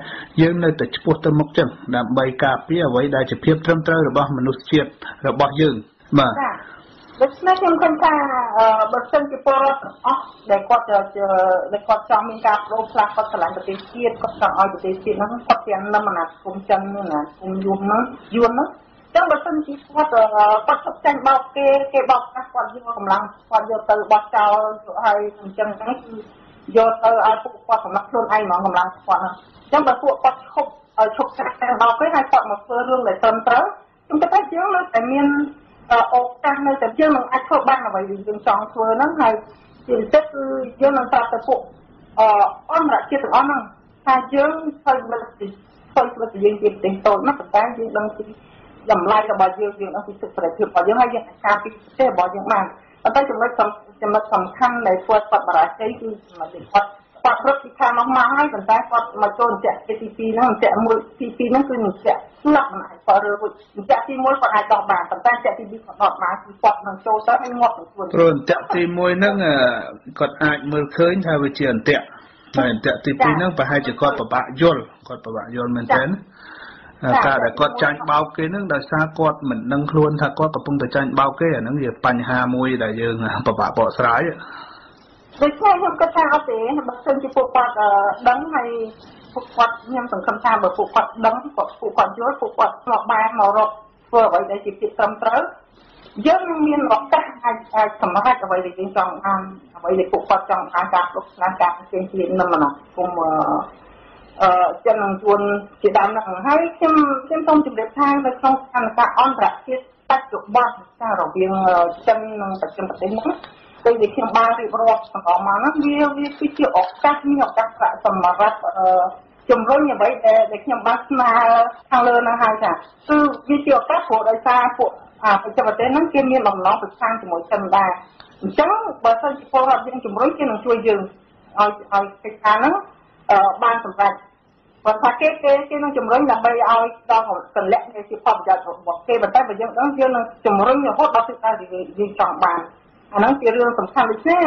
យើងនៅតែឈ្មោះទៅមុខចឹងដើម្បីការពារអ្វីដែលជាភាពត្រឹមត្រូវរបស់មនុស្សជាតិរបស់យើងបាទដូច្នេះខ្ញុំឃើញថាបើសិនជាពលរដ្ឋទាំងអស់ដែលគាត់ដែលគាត់ចង់មានការប្រូផ្លាស់គាត់ឆ្លាញ់ប្រទេសជាតិគាត់ចង់ឲ្យប្រទេសជាតិហ្នឹងគាត់ទាំងនឹមអាណាគុំចិនណាគុំយួនហ្នឹងយួនហ្នឹង ចឹងបើសិនជាគាត់គាត់ឈប់ចាញ់បោកគេគេបោកគាត់គាត់យកកម្លាំងគាត់យកទៅបោះចោលហើយអញ្ចឹងហ្នឹងគឺយកទៅឲ្យពួកគាត់សម្រាប់ខ្លួនឯងហ្មងកម្លាំងគាត់ហ្នឹងអញ្ចឹងបើពួកគាត់ឈប់ឲ្យឈប់ចាញ់បោកគេហើយគាត់មកធ្វើរឿងដែលត្រឹមត្រូវខ្ញុំគិតថាយើងនៅតែមានឱកាសនៅតែយើងនឹងអាចធ្វើបានអ្វីដែលយើងចង់ធ្វើហ្នឹងហើយជាពិសេសគឺយើងនឹងប្រាប់ទៅពួកអន្តរជាតិទាំងអស់ហ្នឹងថាយើងធ្វើមិនទីធ្វើធ្វើទៅយើងជាប្រទេសតូចណាស់ប៉ុន្តែយើងដឹងពី តម្លៃរបស់យើងយើងដឹងពីសិទ្ធិសេរីភាពរបស់យើងហើយយើងអាចការពីប្រទេសរបស់យើងបានប៉ុន្តែចំណុចចំណុចសំខាន់នៃធ្វើគាត់បរាជ័យគឺចំណុចគាត់គាត់រត់ពីខាងនោះមកហើយប៉ុន្តែគាត់មកចូលអញ្ចាក់ទី2ហ្នឹងអញ្ចាក់មួយទី2ហ្នឹងគឺអញ្ចាក់ស្លាប់មិនអាចគាត់រើរួចអញ្ចាក់ទី1គាត់អាចដោះបានប៉ុន្តែអញ្ចាក់ទី2គាត់ដោះបានគឺគាត់នឹងចូលទៅហើយងាប់នឹងខ្លួនព្រោះអញ្ចាក់ទី1ហ្នឹងគាត់អាចមើលឃើញថាវាជាអន្ទាក់ហើយអន្ទាក់ទី2ហ្នឹងប្រហែលជាគាត់ពិបាកយល់គាត់ពិបាកយល់មែនទែន ការដែលគាត់ចាញ់បោកគេនឹងដោយសារគាត់មិនដឹងខ្លួនថាគាត់កំពុងតែចាញ់បោកគេអានឹងជាបញ្ហាមួយដែលយើងពិបាកបកស្រាយដូច្នេះខ្ញុំគិតថាអត់ទេបើសិនជាពួកគាត់ដឹងហើយពួកគាត់ខ្ញុំសង្ឃឹមថាបើពួកគាត់ដឹងពួកគាត់យល់ពួកគាត់ស្មោះបានមករកធ្វើអ្វីដែលជាភាពត្រឹមត្រូវយើងនឹងមានឱកាសអាចអាចសម្រេចអ្វីដែលយើងចង់បានអ្វីដែលពួកគាត់ចង់បានការគ្រប់ស្នាការផ្សេងទៀតនឹងមិនគុំ អឺចិននឹងជួនជាដើមហ្នឹងហើយខ្ញុំខ្ញុំសូមជម្រាបថានៅក្នុងស្ថានភាពអន្តរជាតិបច្ចុប្បន្នសាររវាងចិននិងប្រជាប្រទេសហ្នឹងពេលដែលខ្ញុំបានរៀបរាប់សម្រាប់មកហ្នឹងវាវាគឺជាឱកាសមានឱកាសសម្រាប់ជំរុញអ្វីដែលខ្ញុំបានស្នើខាងលើហ្នឹងហើយចាគឺវាជាឱកាសព្រោះដោយសារពួកអាបច្ចេកទេសហ្នឹងគេមានបំណងប្រឆាំងជាមួយចិនដែរអញ្ចឹងបើសិនជាពលរដ្ឋយើងជំរុញគេនឹងជួយយើងឲ្យឲ្យកិច្ចការហ្នឹង បានសម្រេចបើថាគេគេគេនឹងជំរុញដើម្បីឲ្យដល់កលៈនេះជាផលប្រយោជន៍របស់គេប៉ុន្តែបើយើងដឹងយើងនឹងជំរុញរហូតដល់ទីដែលយើងចង់បានអាហ្នឹងជារឿងសំខាន់ដូច្នេះ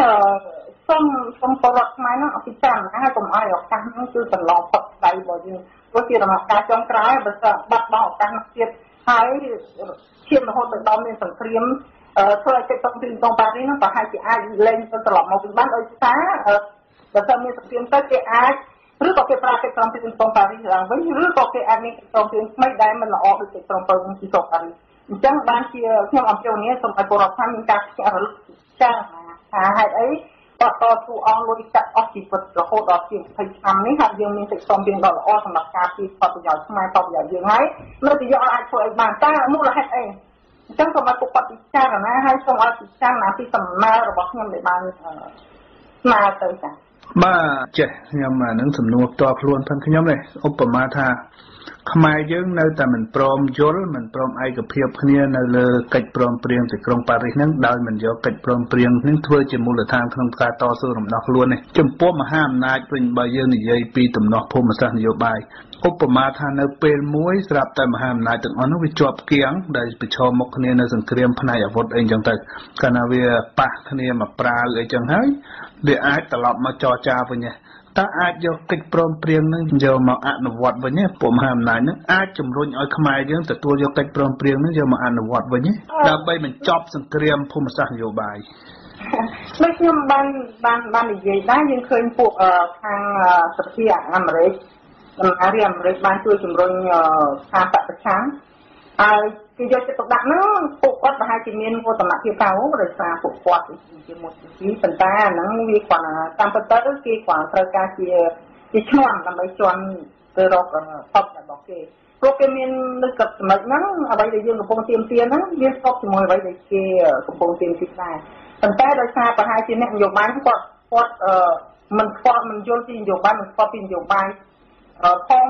សូមសូមពលរដ្ឋខ្មែរហ្នឹងអភិចារណាឲ្យកុំឲ្យឱកាសហ្នឹងគឺកន្លងផុតដៃរបស់យើងព្រោះជាដំណាក់កាលចុងក្រោយបើសិនបាត់បង់ឱកាសនោះទៀតហើយឈានរហូតទៅដល់មានសង្គ្រាមធ្វើឲ្យកិច្ចប្រឹងប្រែងក្នុងប៉ារីសហ្នឹងប្រហែលជាអាចលែងទៅត្រឡប់មកវិញបានដោយសារ បើសិនមានសង្គ្រាមទៅគេអាចឬក៏គេប្រើកិច្ចប្រឹងប្រែងក្នុងប៉ារីសឡើងវិញឬក៏គេអាចមានកិច្ចប្រឹងប្រែងថ្មីដែលមិនល្អដូចកិច្ចប្រឹងប្រែងទីក្រុងប៉ារីសអញ្ចឹងបានជាខ្ញុំអំពាវនាវសូមឲ្យពលរដ្ឋខ្មែរមានការខ្ញាក់រលឹកចាស់ថាហេតុអីគាត់តស៊ូអស់លុយចាក់អស់ជីវិតរហូតដល់ជាង20ឆ្នាំនេះហើយយើងមានសិទ្ធិសំពីងដ៏ល្អសម្រាប់ការពីផលប្រយោជន៍ខ្មែរផលប្រយោជន៍យើងហើយនៅតែយកអាចធ្វើអីបានតើមូលហេតុអីអញ្ចឹងសូមឲ្យពួកគាត់ពិចារណាហើយសូមឲ្យពិចារណាពីសំណើរបស់ខ្ញុំដែលបានស្នើទៅចា៎ បាទចេះខ្ញុំអានឹងសំណួរផ្ទាល់ខ្លួនផងខ្ញុំនេះឧបមាថា ខ្មែរយើងនៅតែមិនព្រមយល់មិនព្រមឯកភាពគ្នានៅលើកិច្ចព្រមព្រៀងទីក្រុងប៉ារីសហ្នឹងដោយមិនយកកិច្ចព្រមព្រៀងហ្នឹងធ្វើជាមូលដ្ឋានក្នុងការតស៊ូរំដោះខ្លួននេះចំពោះមហាអំណាចវិញបើយើងនិយាយពីដំណោះភូមិសាស្ត្រនយោបាយឧបមាថានៅពេលមួយស្រាប់តែមហាអំណាចទាំងអស់នោះវាជាប់គៀងដែលប្រឈមមុខគ្នានៅសង្គ្រាមផ្នែកអាវុធអីចឹងទៅកាលណាវាប៉ះគ្នាមកប្រាវអីចឹងហើយវាអាចត្រឡប់មកចរចាវិញដែរ តើអាចយកកិច្ចព្រមព្រៀងនឹងយកមកអនុវត្តវិញទេពួកមហាអំណាចនឹងអាចជំរុញឲ្យខ្មែរយើងទទួលយកកិច្ចព្រមព្រៀងនឹងយកមកអនុវត្តវិញទេដើម្បីបញ្ចប់សង្គ្រាមភូមិសាស្ត្រនយោបាយដូចខ្ញុំបានបានបាននិយាយដែរយើងឃើញពួកខាងសភាអាមេរិកដំណើររាជអាមេរិកបានជួយជំរុញការបពប្រឆាំង ហើយគេយកចិត្តទុកដាក់ហ្នឹងពួកគាត់ប្រហែលជាមានវឌ្ឍនភាពកៅដោយសារពួកគាត់ជាមួយទីប៉ុន្តែអាហ្នឹងវាគ្រាន់តែតាមពិតទៅគេគ្រាន់ត្រូវការជាជាឈ្នន់ដើម្បីជន់ទៅរកផលរបស់គេព្រោះគេមាននៅកັບចំណុចហ្នឹងអ្វីដែលយើងកំពុងទៀមទាហ្នឹងវាស្គប់ជាមួយអ្វីដែលគេកំពុងទៀមទាដែរប៉ុន្តែដោយសារប្រហែលជាអ្នកនយោបាយគាត់គាត់មិនស្គាល់មិនយល់ពីនយោបាយមិនស្គាល់ពីនយោបាយផង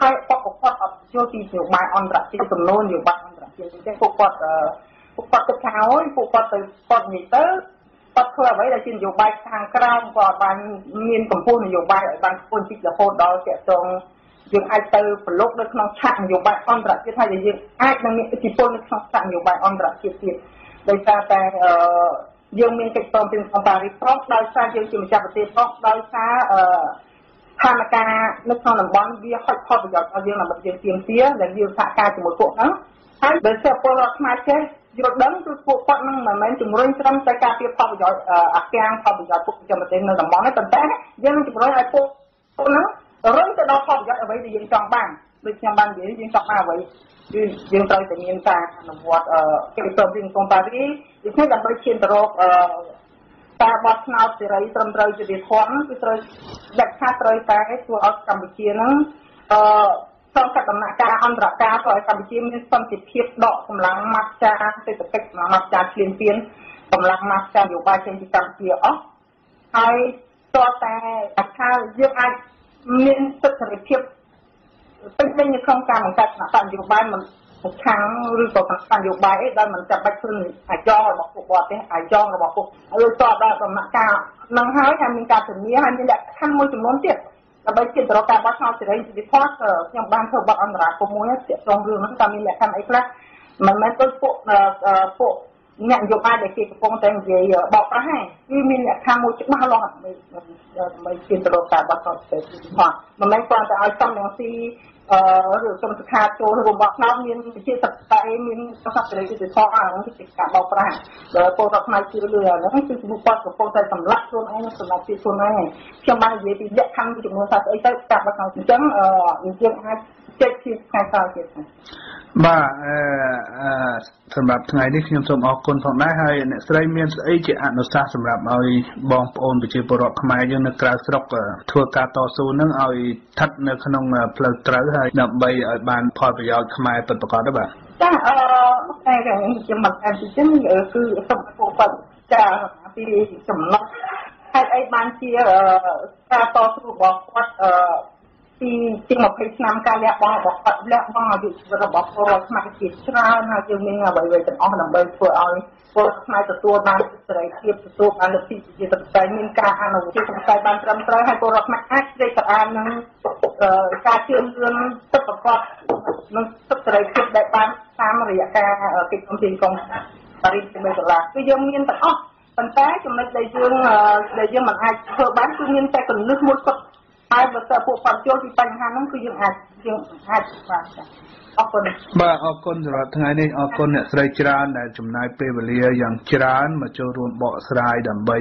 ហើយពួកគាត់អត់យល់ពីនយោបាយអន្តរជាតិចំនួននយោបាយអន្តរជាតិអញ្ចឹងពួកគាត់ពួកគាត់គិតថាអូយពួកគាត់ទៅគាត់និយាយទៅគាត់ធ្វើអ្វីដែលជានយោបាយខាងក្រៅគាត់បានមានកម្ពុជានយោបាយឲ្យបានស្ពន់ជីករហូតដល់ជាក់ចងយើងអាចទៅប្រឡូកនៅក្នុងឆាកនយោបាយអន្តរជាតិហើយយើងអាចនឹងមានឥទ្ធិពលនៅក្នុងឆាកនយោបាយអន្តរជាតិទៀតដោយសារតែអឺយើងមានកិច្ចព្រមព្រៀងក្នុងប៉ារីសប្រុសដោយសារយើងជាម្ចាស់ប្រទេសប្រុសដោយសារអឺ ស្ថានភាពនៅក្នុងតំបន់វាហុចផលប្រយោជន៍របស់យើងដើម្បីយើងទៀមទាដែលយើងសហការជាមួយពួកហ្នឹងហើយបើសិនពលរដ្ឋខ្មែរចេះយល់ដឹងគឺពួកគាត់នឹងមិនមែនជំរុញត្រឹមតែការពីផលប្រយោជន៍អាកាំងផលប្រយោជន៍ពួកជនប្រទេសនៅតំបន់នេះប៉ុន្តែយើងនឹងជំរុញឲ្យពួកហ្នឹងរុញទៅដល់ផលប្រយោជន៍អ្វីដែលយើងចង់បានដូចខ្ញុំបាននិយាយយើងចង់បានអ្វីគឺយើងត្រូវតែមានការអនុវត្តកិច្ចព្រមព្រៀងកុងប៉ារីដូច្នេះដើម្បីឈានទៅរក ការបោះឆ្នោតសេរីត្រឹមត្រូវជាធម៌គឺត្រូវដាច់ខាតត្រូវតែធ្វើឲ្យកម្ពុជាហ្នឹងអឺក្នុងកដំណាក់កាលអន្តរកាលធ្វើឲ្យកម្ពុជាមានសន្តិភាពដកកម្លាំងម៉ាស់ចាសេដ្ឋកិច្ចកម្លាំងម៉ាស់ចាឆ្លៀនពៀនកម្លាំងម៉ាស់ចានយោបាយចេញពីកម្ពុជាអស់ហើយតើតែថាយើងអាចមានសិទ្ធិសេរីភាពពេញលេញនៅក្នុងការបង្កើតគណៈបកនយោបាយមិន ខាងឬក៏គណៈនយោបាយអីដែលមិនចាំបាច់ធ្វើអាយ៉ងរបស់ពួកគាត់ទេអាយ៉ងរបស់ពួកហើយតដល់ដំណាក់កាលនឹងហើយថាមានការធានាហើយមានលក្ខខណ្ឌមួយចំនួនទៀតដើម្បីជិះទៅរកការបោះឆ្នោតសេរីពីផតខ្ញុំបានធ្វើបទអន្តរាគមមួយទាក់ទងរឿងហ្នឹងតើមានលក្ខខណ្ឌអីខ្លះមិនមែនដូចពួកពួក អ្នកនយោបាយដែលគេកំពុងតែនិយាយបោកប្រាស់ហ្នឹងគឺមានលក្ខខណ្ឌមួយច្បាស់លាស់ដើម្បីដើម្បីជិះទៅរកការបោះឆ្នោតសេរីពីផតមិនមែនគ្រាន់តែឲ្យសំរងស៊ីអឺឬសំស្ថាចូលរបស់ខ្នោមានវិជាសក្តិមានសក្តិរីវិទ្យាធម៌អាហ្នឹងគឺការបោកប្រាស់ដល់ពលរដ្ឋខ្មែរជឿលឿហ្នឹងគឺពួកគាត់កំពុងតែសម្លាក់ខ្លួនឯងសម្លាប់ពីខ្លួនឯងខ្ញុំបាននិយាយពីលក្ខខណ្ឌចំនួនថាស្អីទៅការបោកខ្នោអញ្ចឹងអឺយើងអាច ចេះជាថ្ងៃក្រោយទៀតបាទអឺសម្រាប់ថ្ងៃនេះខ្ញុំសូមអរគុណផងដែរហើយអ្នកស្រីមានស្អីជាអនុសាសន៍សម្រាប់ឲ្យបងប្អូនប្រជាពលរដ្ឋខ្មែរយើងនៅក្រៅស្រុកធ្វើការតស៊ូនឹងឲ្យស្ថិតនៅក្នុងផ្លូវត្រូវហើយដើម្បីឲ្យបានផលប្រយោជន៍ខ្មែរពិតប្រាកដទេបាទចាអឺតែខ្ញុំមកតែទីនេះគឺសូមពួកគាត់ចាពីចំណុចហេតុអីបានជាការតស៊ូរបស់គាត់អឺ ពីជាង20ឆ្នាំការលះបង់របស់គាត់លះបង់អាយុជីវិតរបស់ពលរដ្ឋខ្មែរជាច្រើនហើយយើងមានអ្វីៗទាំងអស់ដើម្បីធ្វើឲ្យពលរដ្ឋខ្មែរទទួលបានសេរីភាពទទួលបានលទ្ធិប្រជាធិបតេយ្យមានការអនុវត្តជាធិបតេយ្យបានត្រឹមត្រូវហើយពលរដ្ឋខ្មែរអាចជ្រែកប្រអាននឹងការជឿនលឿនទឹកប្រកបនឹងទឹកសេរីភាពដែលបានតាមរយៈការកិច្ចព្រមព្រៀងកុងប៉ារីសជាមួយដុល្លារគឺយើងមានទាំងអស់ប៉ុន្តែចំណុចដែលយើងដែលយើងមិនអាចធ្វើបានគឺមានតែកលឹះមួយគត់ ហើយបើសិនពួកគាត់ចូលពីបញ្ហាហ្នឹងគឺយើងអាចយើងអាចបានចា អរគុណបាទអរគុណសម្រាប់ថ្ងៃនេះអរគុណអ្នកស្រីច្រើនដែលចំណាយពេលវេលាយ៉ាងច្រើនមកចូលរួមបកស្រាយដើម្បី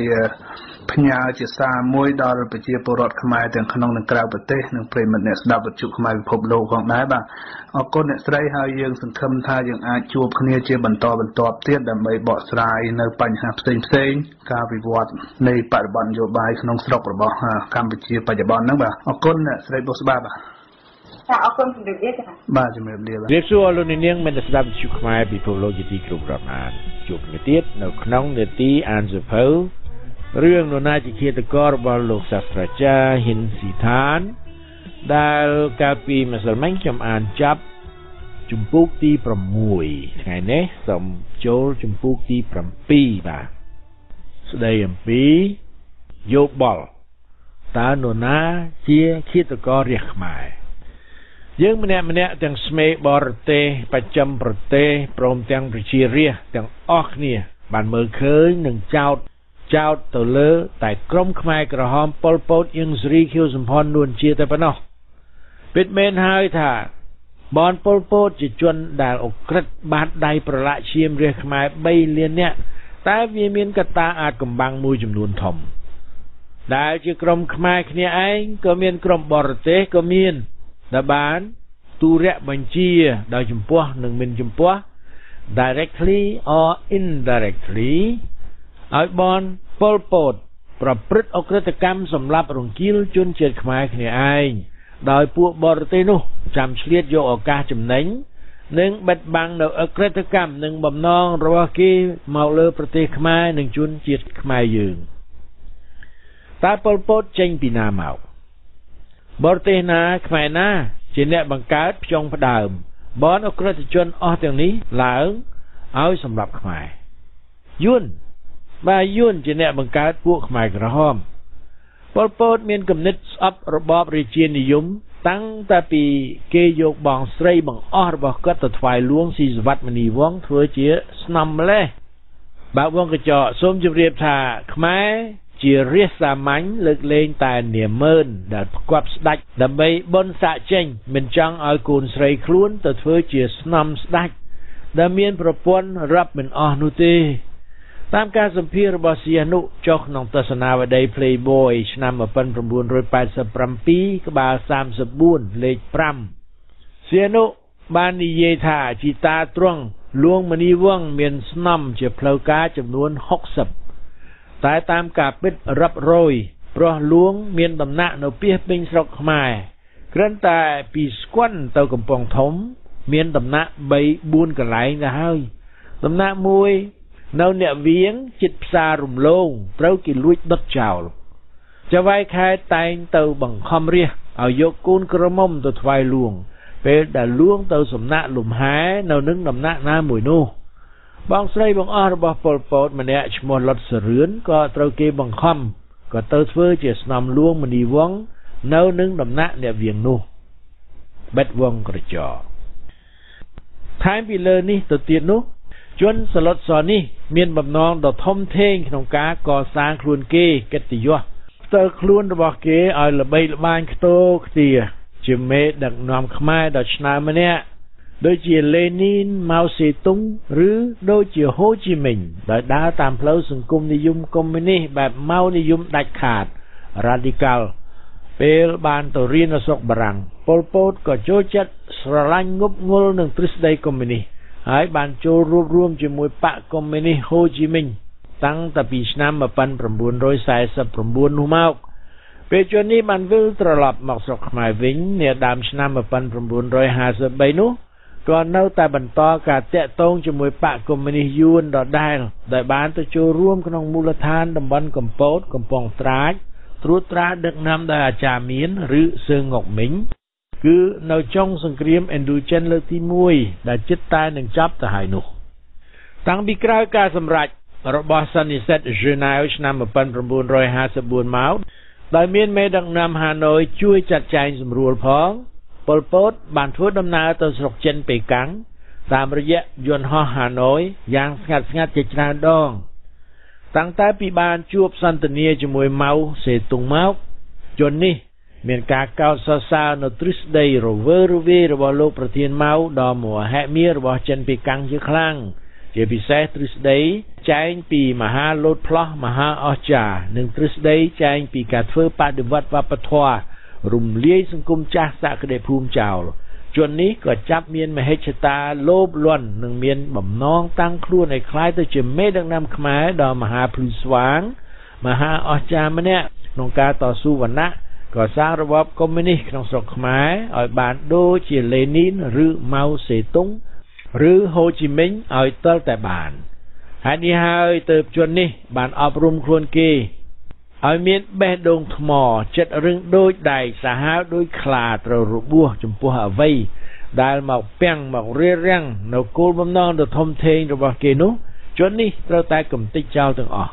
ផ្ញើជាសារមួយដល់ប្រជាពលរដ្ឋខ្មែរទាំងក្នុងនិងក្រៅប្រទេសនិងប្រិមិត្តអ្នកស្ដាប់វិទ្យុខ្មែរពិភពលោកផងដែរបាទអរគុណអ្នកស្រីហើយយើងសង្ឃឹមថាយើងអាចជួបគ្នាជាបន្តបន្ទាប់ទៀតដើម្បីបកស្រាយនៅបញ្ហាផ្សេងផ្សេងការវិវត្តនៃបរិបទនយោបាយក្នុងស្រុករបស់កម្ពុជាបច្ចុប្បន្នហ្នឹងបាទអរគុណអ្នកស្រីបុស្បាបាទ ចាអរគុណជំរាបលាចាបាទជំរាបលាបាទរៀបសួរលោកនាងមានស្ដាប់វិទ្យុខ្មែរពិភពលោកជាទីគោរពរាប់អានជួបគ្នាទៀតនៅក្នុងនេតិអានសភៅរឿងនរណាជាឃាតកររបស់លោកសាស្ត្រាចារ្យហ៊ិនស៊ីថានដែលកាលពីម្សិលមិញខ្ញុំអានចាប់ជំពូកទី6ថ្ងៃនេះសូមចូលជំពូកទី7បាទស្ដីអំពីយោបល់តើនរណាជាឃាតកររាជខ្មែរ យើងម្នាក់ម្នាក់ទាំងស្មេបរទេសបច្ចឹមប្រទេសព្រមទាំងប្រជារាស្ត្រទាំងអស់គ្នា បានមើលឃើញនិងចោតចោតទៅលើ តែក្រុមខ្មែរក្រហមប៉ុលពតអ៊ីងស៊្រីខៀវសំផននួនជាតែប៉ុណ្ណោះពិតមែនហើយថាបនប៉ុលពតជាជនដែលអក្រិតបាតដៃប្រឡាក់ឈាមរាជខ្មែរ3លាននាក់តែវាមានកត្តាអាចកំបាំងមួយចំនួនធំដែលជាក្រុមខ្មែរគ្នាឯងក៏មានក្រុមបរទេសក៏មាន ដែលបានទូរៈបញ្ជាដោយចំពោះនិងមិនចំពោះ directly or indirectly ឲ្យបនពលពតប្រព្រឹត្តអក្រិតកម្មសម្លាប់រង្គាលជនជាតិខ្មែរគ្នាឯងដោយពួកបរទេសនោះចាំឆ្លៀតយកឱកាសចំណេញនិងបិទបាំងនៅអក្រិតកម្មនិងបំណងរបស់គេមកលើប្រទេសខ្មែរនិងជនជាតិខ្មែរយើងតើពលពតចេញពីណាមក បរទេសណាខ្មែរណា ជាអ្នកបង្កើតផ្ចុងផ្ដើមបនអក្រិតជនអស់ទាំងនេះឡើងឲ្យសម្រាប់ខ្មែរយួនបាទយួនជាអ្នកបង្កើតពួកខ្មែរក្រហមប៉ុលពតមានគំនិតស្អប់របបរាជានិយមតាំងតែពីគេយកបងស្រីបង្អស់របស់គាត់ទៅថ្វាយលួងស៊ីសវត្តមនីវងធ្វើជាស្នំម្លេះបាទវងកញ្ចក់សូមជម្រាបថាខ្មែរ ជារាជសាមញ្ញលើកលែងតែនាមើនដែលផ្គប់ស្ដាច់ដើម្បីបនសាក់ចេញមិនចង់ឲ្យកូនស្រីខ្លួនទៅធ្វើជាស្នំស្ដាច់ដែលមានប្រពន្ធរាប់មិនអស់នោះទេតាមការសម្ភាសរបស់សៀនុចុះក្នុងទស្សនាវដ្តី Playboy ឆ្នាំ1987ក្បាល34លេខ5សៀនុបាននិយាយថាជីតាទ្រង់លួងមនីវងមានស្នំជាផ្លូវការចំនួន60 តែតាមការពិតរាប់រយព្រោះលួងមានដំណាក់នៅពីពេញស្រុកខ្មែរគ្រាន់តែពីស្គន់ទៅកំពង់ធំ មានដំណាក់3 4កន្លែងទៅហើយដំណាក់មួយនៅអ្នកវៀងចិត្តផ្សាររំលងត្រូវគេលួចដុតចោលចៅវាយខែតែងទៅបង្ខំរះឲ្យយកកូនក្រមុំទៅថ្វាយលួង ពេលដែលលួងទៅសំណាក់លំហែនៅនឹងដំណាក់ណាមួយនោះ បងស្រីបងអស់របស់ប៉ុលពតម្នាក់ឈ្មោះលុតសរឿនក៏ត្រូវគេបង្ខំក៏ទៅធ្វើជាស្នំលួងមនីវងនៅនឹងដំណាក់អ្នកវៀងនោះបិទវងក្រចកថែមពីលើនេះទៅទៀតនោះជនសឡុតសនេះមានបំណងដ៏ធំធេងក្នុងការកសាងខ្លួនគេកិត្តិយសផ្ទាល់ខ្លួនរបស់គេឲ្យល្បីល្បាញខ្ទោខ្ទាជាមេដឹកនាំខ្មែរដ៏ឆ្នើមម្នាក់ ដូចជាលេនីនម៉ៅសេតុងឬដូចជាហូជីមិញដែលដើរតាមផ្លូវសង្គមនិយមកុម្មុយនីសបែបម៉ៅនិយមដាច់ខាត radical ពេលបានទៅរៀននៅស្រុកបារាំងប៉ុលពតក៏ចូលចិត្តស្រឡាញ់ងប់ងល់នឹងទ្រឹស្ដីកុម្មុយនីសហើយបានចូលរួបរวมជាមួយបកកុម្មុយនីសហូជីមិញតាំងតែពីឆ្នាំ1949នោះមកពេលជួននេះបានវិលត្រឡប់មកស្រុកខ្មែរវិញនាដើមឆ្នាំ1953នោះ ក៏នៅតែបន្តការតាក់ទងជាមួយបកកុម្មុយនីសយួនដដែលដែលបានទៅចូលរួមក្នុងមូលដ្ឋានតំបន់កំពតកំពង់ត្រាចត្រួតត្រាដឹកនាំដោយអាចារ្យមានឬសឿងងុកមីងគឺនៅចុងសង្គ្រាមអេនឌូចិនលើកទី1ដែលជិតតែនឹងចប់ទៅហើយនោះ តាំងពីក្រោយការសម្រេចរបស់សន្និសីទហ្សឺណែវឆ្នាំ1954មកដោយមានមេដឹកនាំហាណូយជួយចាត់ចែងសម្រួលផង ប៉ុលពតបានធ្វើដំណើរទៅស្រុកចិនប៉េកាំងតាមរយៈយន្តហោះហាណូយយ៉ាងស្ងាត់ស្ងាត់ជាច្រើនដង តាំងតែពីបានជួបសន្ទនាជាមួយម៉ៅសេតុងមកយន្តនេះ មានការកោតសរសើរនៅទ្រឹស្ដីរវើរវាយរបស់លោកប្រធានម៉ៅដល់មហិមារបស់ចិនប៉េកាំងជាខ្លាំងជាពិសេសទ្រឹស្ដីចែងពីមហាលោតផ្លោះមហាអស្ចារ្យនិងទ្រឹស្ដីចែងពីការធ្វើបដិវត្តវប្បធម៌ រំលាយសង្គមចាស់សក្តិភូមិចោលជននេះក៏ចាប់មានមហិច្ឆតាលោភលន់និងមានបំណងតាំងខ្លួនឲ្យคล้ายទៅជាមេដឹកនាំខ្មែរដ៏មហាភ្លឺស្វាងមហាអស្ចារ្យម្នាក់ក្នុងការតស៊ូវណ្ណៈក៏សាងរបបកុម្មុយនីសក្នុងស្រុកខ្មែរឲ្យបានដូចជាលេនីនឬម៉ៅសេតុងឬហូជីមិញឲ្យទាល់តែបានហើយនេះហើយទៅជននេះបានអប់រំខ្លួនគេ ឲ្យមានបេះដូងថ្មចិត្តរឹងដូចដែកសាហាវដូចខ្លាត្រូវរបួសចំពោះអវ័យដែលមកពាំងមករៀបរៀងនៅគោលបំណងដ៏ធំធេងរបស់គេនោះជននេះត្រូវតែកំទេចចោលទាំងអស់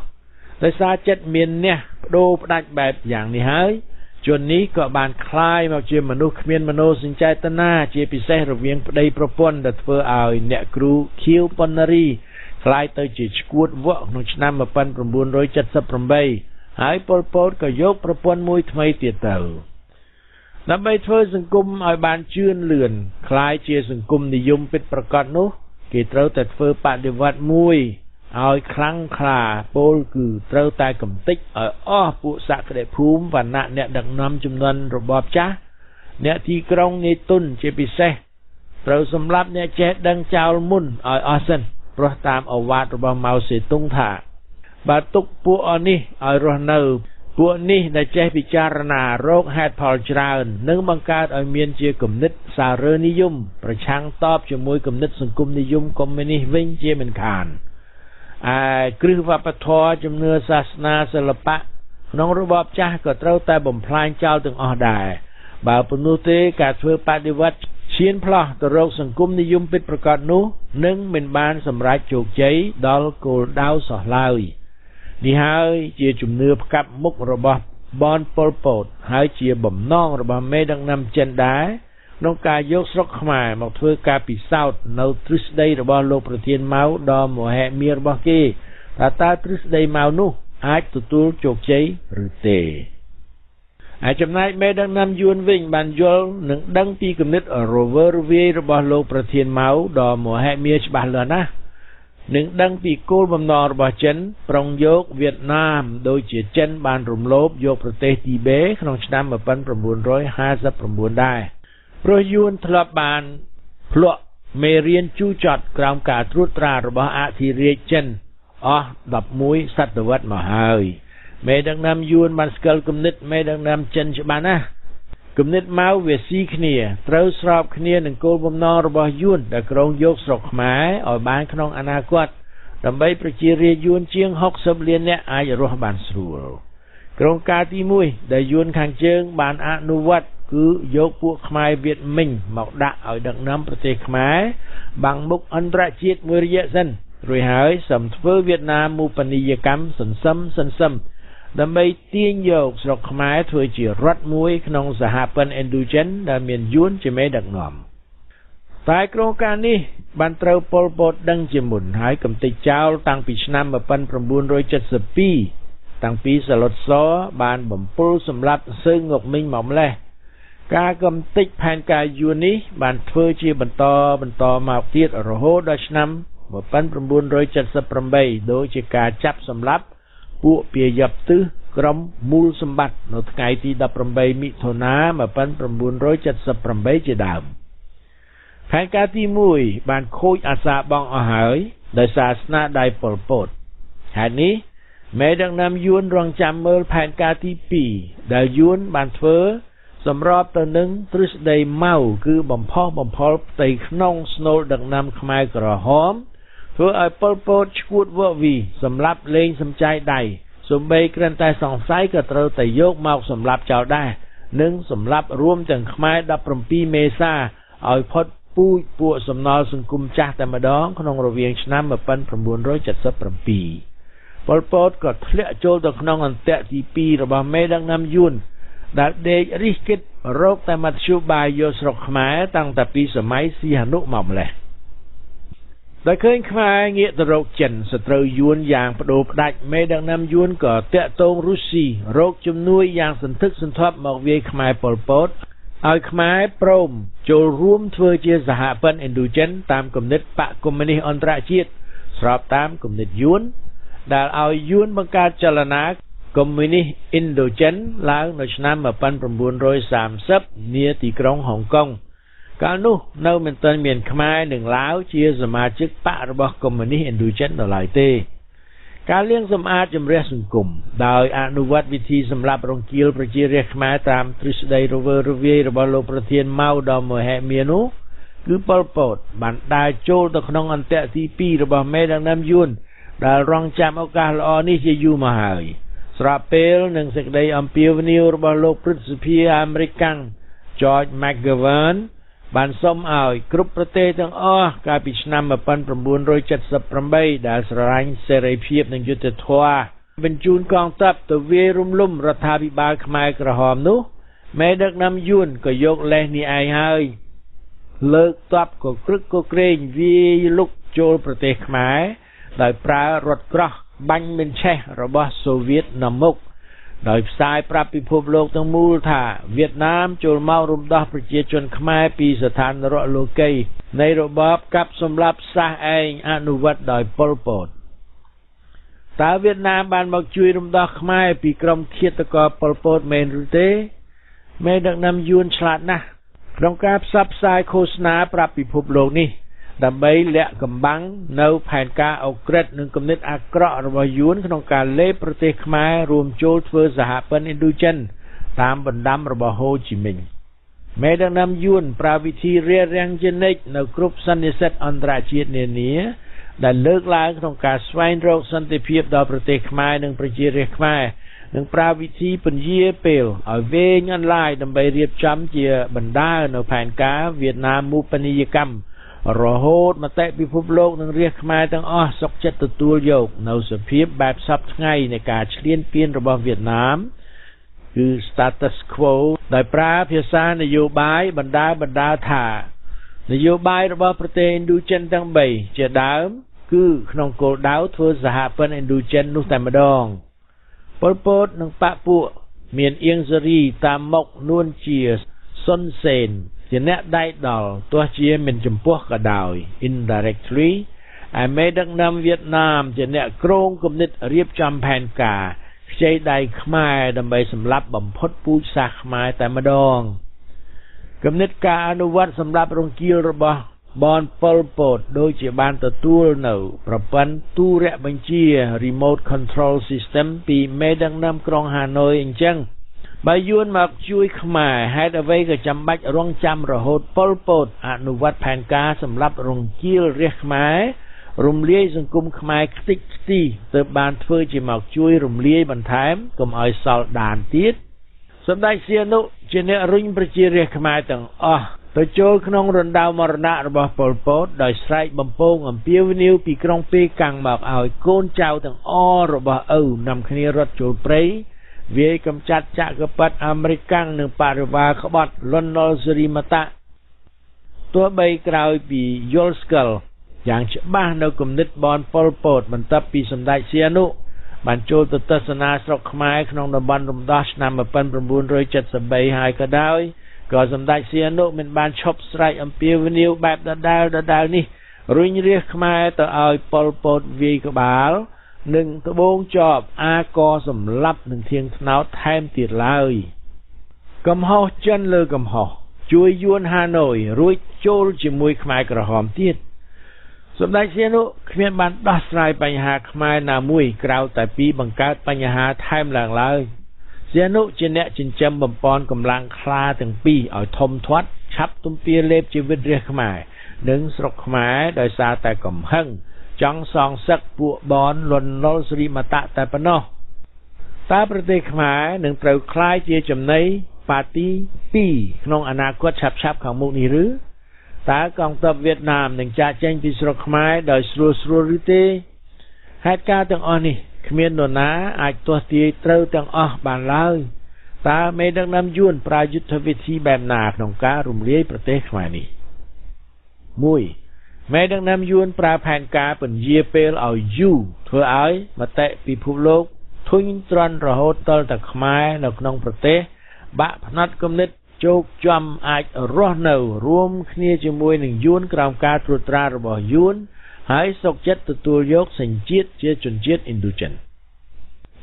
ដោយសារចិត្តមានអ្នកបដូរផ្ដាច់បែបយ៉ាងនេះហើយជននេះក៏បានคลายមកជាមនុស្សគ្មានមនោសញ្ចេតនាជាពិសេសរវាងប្តីប្រពន្ធដែលធ្វើឲ្យអ្នកគ្រូខៀវប៉ុណ្ណារីคล้ายទៅជាឈួតវក់ក្នុងឆ្នាំ1978 ហើយប៉ុលពតក៏យកប្រពន្ធមួយថ្មីទៀតទៅដើម្បីធ្វើសង្គមឲ្យបានជឿនលឿនคล้ายជាសង្គមនិយមពិតប្រាកដនោះ គេត្រូវតែធ្វើបដិវត្តមួយឲ្យខ្លាំងក្លាពលគឺត្រូវតែកំទេចឲ្យអស់ពួកសក្តិភូមិវណ្ណៈអ្នកដឹកនាំចំនួនរបបចាស់អ្នកទីក្រុងនាយទុនជាពិសេសត្រូវសម្លាប់អ្នកចេះដឹងចោលមុនឲ្យអស់សិនព្រោះតាមអវាទរបស់ម៉ៅសេតុងថា បើទុកពួកអនេះឲ្យរស់នៅ ពួកនេះដែលចេះពិចារណារោគហេតុផលច្រើននឹងបង្កើតឲ្យមានជាគំនិតសាររើនិយម ប្រឆាំងតបជាមួយគំនិតសង្គមនិយមកុម្មុយនីសវិញជាមិនខានឯគ្រឹះវប្បធម៌ជំនឿសាសនាសិល្បៈក្នុងរបបចាស់ក៏ត្រូវតែបំផ្លាញចោលទាំងអស់ដែរបើប៉ុណ្ណោះទេការធ្វើបដិវត្តឈានផ្លោះទៅរកសង្គមនិយមពិតប្រាកដនោះនឹងមិនបានសម្រេចជោគជ័យដល់គោលដៅសោះឡើយ។ នេះហើយជាជំនឿផ្កាប់មុខរបស់បនប៉ុលពតហើយជាបំណងរបស់មេដឹកនាំចិនដែរក្នុងការយកស្រុកខ្មែរមកធ្វើការពិសោធន៍នៅទ្រឹស្ដីរបស់លោកប្រធានម៉ៅដ៏មហិមារបស់គេថាតើទ្រឹស្ដីម៉ៅនោះអាចទទួលជោគជ័យឬទេហើយចំណែកមេដឹកនាំយួនវិញបានយល់និងដឹងពីគំនិតរវើរវាយរបស់លោកប្រធានម៉ៅដ៏មហិមាច្បាស់លាស់ណាស់ និងដឹងពីគោលបំណងរបស់ចិនប្រុងយកវៀតណាមដោយជាចិនបានរំលោភយកប្រទេសទីបេក្នុងឆ្នាំ1959ដែរព្រោះយួនធ្លាប់បានភ្លក់មេរៀនជូរចត់ក្រោមការត្រួតត្រារបស់អធិរាជចិនអស់11សតវត្សមកហើយមេដឹកនាំយួនបានស្គាល់គំនិតមេដឹកនាំចិនច្បាស់ណាស់ គំនិតម៉ៅវាស៊ីគ្នាត្រូវស្របគ្នានឹងគោលបំណងរបស់យួនដែលក្រុងយកស្រុកខ្មែរឲ្យបានក្នុងអនាគតដើម្បីប្រជារាស្ត្រយួនជាង60លាននាក់អាចរស់បានស្រួលក្រុងការទី1ដែលយួនខាងជើងបានអនុវត្តគឺយកពួកខ្មែរវៀតមិញមកដាក់ឲ្យដឹកនាំប្រទេសខ្មែរបាំងមុខអន្តរជាតិមួយរយៈសិនរួចហើយសឹមធ្វើវៀតណាមមូបនីយកម្មសន្សឹមសន្សឹម ដើម្បីទាញយកស្រុកខ្មែរធ្វើជារដ្ឋមួយក្នុងសហព័ន្ធឥណ្ឌូចិនដែលមានយួនជាមេដឹកនាំតែក្រុមការនេះបានត្រូវប៉ុលពតដឹងជាមុនហើយកំទេចចោលតាំងពីឆ្នាំ1972តាំងពីសឡុតសបានបំពុលសម្លាប់សើងងប់មីងមកម្លេះការកំទេចផែនការយួននេះបានធ្វើជាបន្តបន្តមកទៀតរហូតដល់ឆ្នាំ1978ដោយជាការចាប់សម្លាប់ ពួកពាយប់ទិសក្រុមមូលសម្បត្តិនៅថ្ងៃទី18មិថុនា1978ជាដើមផែនការទី1បានខូចអាសាបងអស់ហើយដោយសារស្នាដៃប៉ុលពតហេតុនេះមេដឹកនាំយួនរងចាំមើលផែនការទី2ដែលយួនបានធ្វើសម្របទៅនឹងទ្រឹស្ដីម៉ៅគឺបំផុសបំផុលផ្ទៃក្នុងស្នូលដឹកនាំខ្មែរក្រហម ធ្វើឲ្យប៉ុលពតឈួតវក់វីសម្រាប់លេងសំចៃដៃសំបីគ្រាន់តែសង្ស័យក៏ត្រូវតែយកមកសម្រាប់ចោលដែរនិងសម្រាប់រួមទាំងខ្មែរ17មេសាឲ្យផុតពូជពួកសំណល់សង្គមចាស់តែម្ដងក្នុងរវាងឆ្នាំ1977ប៉ុលពតក៏ធ្លាក់ចូលទៅក្នុងអន្ទាក់ទី2របស់មេដឹកនាំយួនដែលដេករិះគិតរោគតែមធ្យោបាយយកស្រុកខ្មែរតាំងតែពីសម័យសីហនុមកម្លេះ ដោយឃើញខ្មែរងាកទៅរកចិនសត្រូវយួនយ៉ាងបដូរផ្ដាច់មេដឹកនាំយួនក៏តាក់ទងរុស្ស៊ីរកជំនួយយ៉ាងសន្ធឹកសន្ធាប់មកវាយខ្មែរប៉ុលពតឲ្យខ្មែរព្រមចូលរួមធ្វើជាសហព័ន្ធឥណ្ឌូចិនតាមគំនិតបកកុម្មុយនីសអន្តរជាតិស្របតាមគំនិតយួនដែលឲ្យយួនបង្កើតចលនាកុម្មុយនីសឥណ្ឌូចិនឡើងនៅឆ្នាំ1930នាទីក្រុងហុងកុង កាលនោះនៅមិនទាន់មានខ្មែរនិងឡាវជាសមាជិកបករបស់កុម្មុយនីសឥណ្ឌូចិននៅឡើយទេការលាងសម្អាតជំរះសង្គមដោយអនុវត្តវិធីសម្រាប់រង្គាលប្រជារាស្ត្រខ្មែរតាមទ្រឹស្ដីរវើរវាយរបស់លោកប្រធានម៉ៅដ៏មហិមានោះគឺប៉ុលពតបានដើរចូលទៅក្នុងអន្តៈទី2របស់មេដឹកនាំយួនដែលរងចាំឱកាសល្អនេះជាយូរមកហើយស្របពេលនឹងសេចក្តីអំពាវនាវរបស់លោកព្រឹទ្ធសភាអាមេរិក George McGovern បានសុំឲ្យគ្រប់ប្រទេសទាំងអស់កាលពីឆ្នាំ1978ដែលស្រឡាញ់សេរីភាពនិងយុត្តិធម៌បញ្ជូនកងទ័ពទៅវាយរំលំរដ្ឋាភិបាលខ្មែរក្រហមនោះមេដឹកនាំយួនក៏យកលេសនេះឯងហើយ លើកទ័ពក៏ក្រឹកក៏ក្រែងវាយលុកចូលប្រទេសខ្មែរដោយប្រើរថក្រោះបាញ់មិនឆេះរបស់សូវៀតនៅមុខ ដោយផ្សាយប្រាប់ពិភពលោកទាំងមូលថាវៀតណាមចូលមករំដោះប្រជាជនខ្មែរពីស្ថានរកលោកីយ៍នៃរបបកាប់សម្លាប់សះឯងអនុវត្តដោយប៉ុលពតតើវៀតណាមបានមកជួយរំដោះខ្មែរពីក្រុមឃាតករប៉ុលពតមែនឬទេមេដឹកនាំយួនឆ្លាតណាស់ក្នុងការផ្សព្វផ្សាយឃោសនាប្រាប់ពិភពលោកនេះ ដើម្បីលាក់កំបាំងនៅផែនការអុក្រិតនិងគំនិតអាក្រក់របស់យួនក្នុងការលេបប្រទេសខ្មែររួមចូលធ្វើសហព័ន្ធឥណ្ឌូចិនតាមបណ្ដាំរបស់ហូជីមិញមេដឹកនាំយួនប្រើវិធីរារាំងជានិច្ចនៅគ្រប់សន្និសីទអន្តរជាតិនានាដែលលើកឡើងក្នុងការស្វែងរកសន្តិភាពដល់ប្រទេសខ្មែរនិងប្រជារាស្ត្រខ្មែរនិងប្រើវិធីពន្យាពេលឲ្យវែងអន្លាយដើម្បីរៀបចំជាបណ្ដានៅផែនការវៀតណាមមូបនីយកម្ម រហូតមតិពិភពលោកនិងរាជខ្មែរទាំងអស់សុខចិត្តទទួលយកនៅសភាពបែបសពថ្ងៃនៃការឈ្លានពានរបស់វៀតណាមគឺ status quo ដោយប្រើភាសានយោបាយបណ្ដាបណ្ដាថា នយោបាយរបស់ប្រទេសឥណ្ឌូចិនទាំង3ជាដើម គឺក្នុងគោលដៅធ្វើសហព័ន្ធឥណ្ឌូចិននោះតែម្ដងប៉ុលពតនិងបពពួក មានអៀងសេរីតាមមុខនួនជាសុនសេន ជាអ្នកដៃដល់ទោះជាមិនចំពោះក៏ដោយ indirectly ឯមេដឹកនាំវៀតណាមជាអ្នកក្រងគំនិតរៀបចំផែនការខ្ចីដៃខ្មែរដើម្បីសម្លាប់បំផុតពូជសាសន៍ខ្មែរតែម្ដងគំនិតការអនុវត្តសម្រាប់រង្គាលរបស់បនប៉ុលពតដូចជាបានទទួលនៅប្រព័ន្ធទូរបញ្ជា remote control system ពីមេដឹកនាំក្រុងហាណូយអញ្ចឹង បើយួនមកជួយខ្មែរហេតុអ្វីក៏ចាំបាច់រងចាំរហូតប៉ុលពតអនុវត្តផែនការសម្រាប់រង្គាលរាជខ្មែររំលាយសង្គមខ្មែរខ្ទេចខ្ទីទើបបានធ្វើជាមកជួយរំលាយបន្ថែមកុំឲ្យសល់ដានទៀតសម្ដេចសៀនុជាអ្នករុញប្រជារាស្ត្រខ្មែរទាំងអស់ទៅចូលក្នុងរណ្ដៅមរណៈរបស់ប៉ុលពតដោយស្រែកបំពងអំពាវនាវពីក្រុងពេកាំងមកឲ្យកូនចៅទាំងអស់របស់ឪនាំគ្នារត់ចូលព្រៃ វាយកំចាត់ចក្រពត្តិអាមេរិកនិងបរិវារក្បត់លន់នល់សេរីមតៈទោះបីក្រោយពីយល់ស្កិលយ៉ាងច្បាស់នៅគំនិតបនប៉ុលពតបន្ទាប់ពីសម្ដេចសៀនុបានចូលទៅទស្សនាស្រុកខ្មែរក្នុងតំបន់រំដោះឆ្នាំ1973ហើយក៏ដោយក៏សម្ដេចសៀនុមិនបានឈប់ស្រែកអំពាវនាវបែបដដែលដដែលនេះរុញរាជខ្មែរទៅឲ្យប៉ុលពតវាយក្បាល និងត្បូងចប់អាកសម្លាប់នឹងធៀងថ្នោតថែមទៀតឡើយ កំហុសចិនលើកំហុសជួយយួនហាណូយរួចចូលជាមួយខ្មែរក្រហមទៀតសម្ដេចសៀនុគ្មានបានដោះស្រាយបញ្ហាខ្មែរណាមួយក្រៅតែពីបង្កើតបញ្ហាថែមឡើងឡើយសៀនុជាអ្នកចិញ្ចឹមបំពន់កម្លាំងខ្លាទាំងពីរឲ្យធំធាត់ឆាប់ទំពាលេបជីវិតរាជខ្មែរនិងស្រុកខ្មែរដោយសារតែកំហឹង ចង់សងសឹកពួកបនលន់នល់ស្រីមតៈតែប៉ុណ្ណោះតើប្រទេសខ្មែរនឹងត្រូវคล้ายជាចំណីប៉ាទី2ក្នុងអនាគតឆាប់ៗខាងមុខនេះឬតើកងទ័ពវៀតណាមនឹងចាកចេញពីស្រុកខ្មែរដោយស្រួលស្រួលឬទេហេតុការណ៍ទាំងអស់នេះគ្មាននរណាអាចទាស់ទាយត្រូវទាំងអស់បានឡើយតើមេដឹកនាំយួនប្រើយុទ្ធវិធីបែបណាក្នុងការរំលាយប្រទេសខ្មែរនេះ1 មេដឹកនាំយួនប្រើផែនការពន្យាពេលឲ្យយូរធ្វើឲ្យមតិពិភពលោកធុញទ្រាន់រហូតដល់តែខ្មែរនៅក្នុងប្រទេស បាក់ផ្នត់គំនិតជោគចំអាចរស់នៅ រួមគ្នាជាមួយនឹងយួនក្រោមការត្រួតត្រារបស់យួនហើយសុខចិត្តទទួលយកសញ្ជាតិជាជនជាតិឥណ្ឌូចិន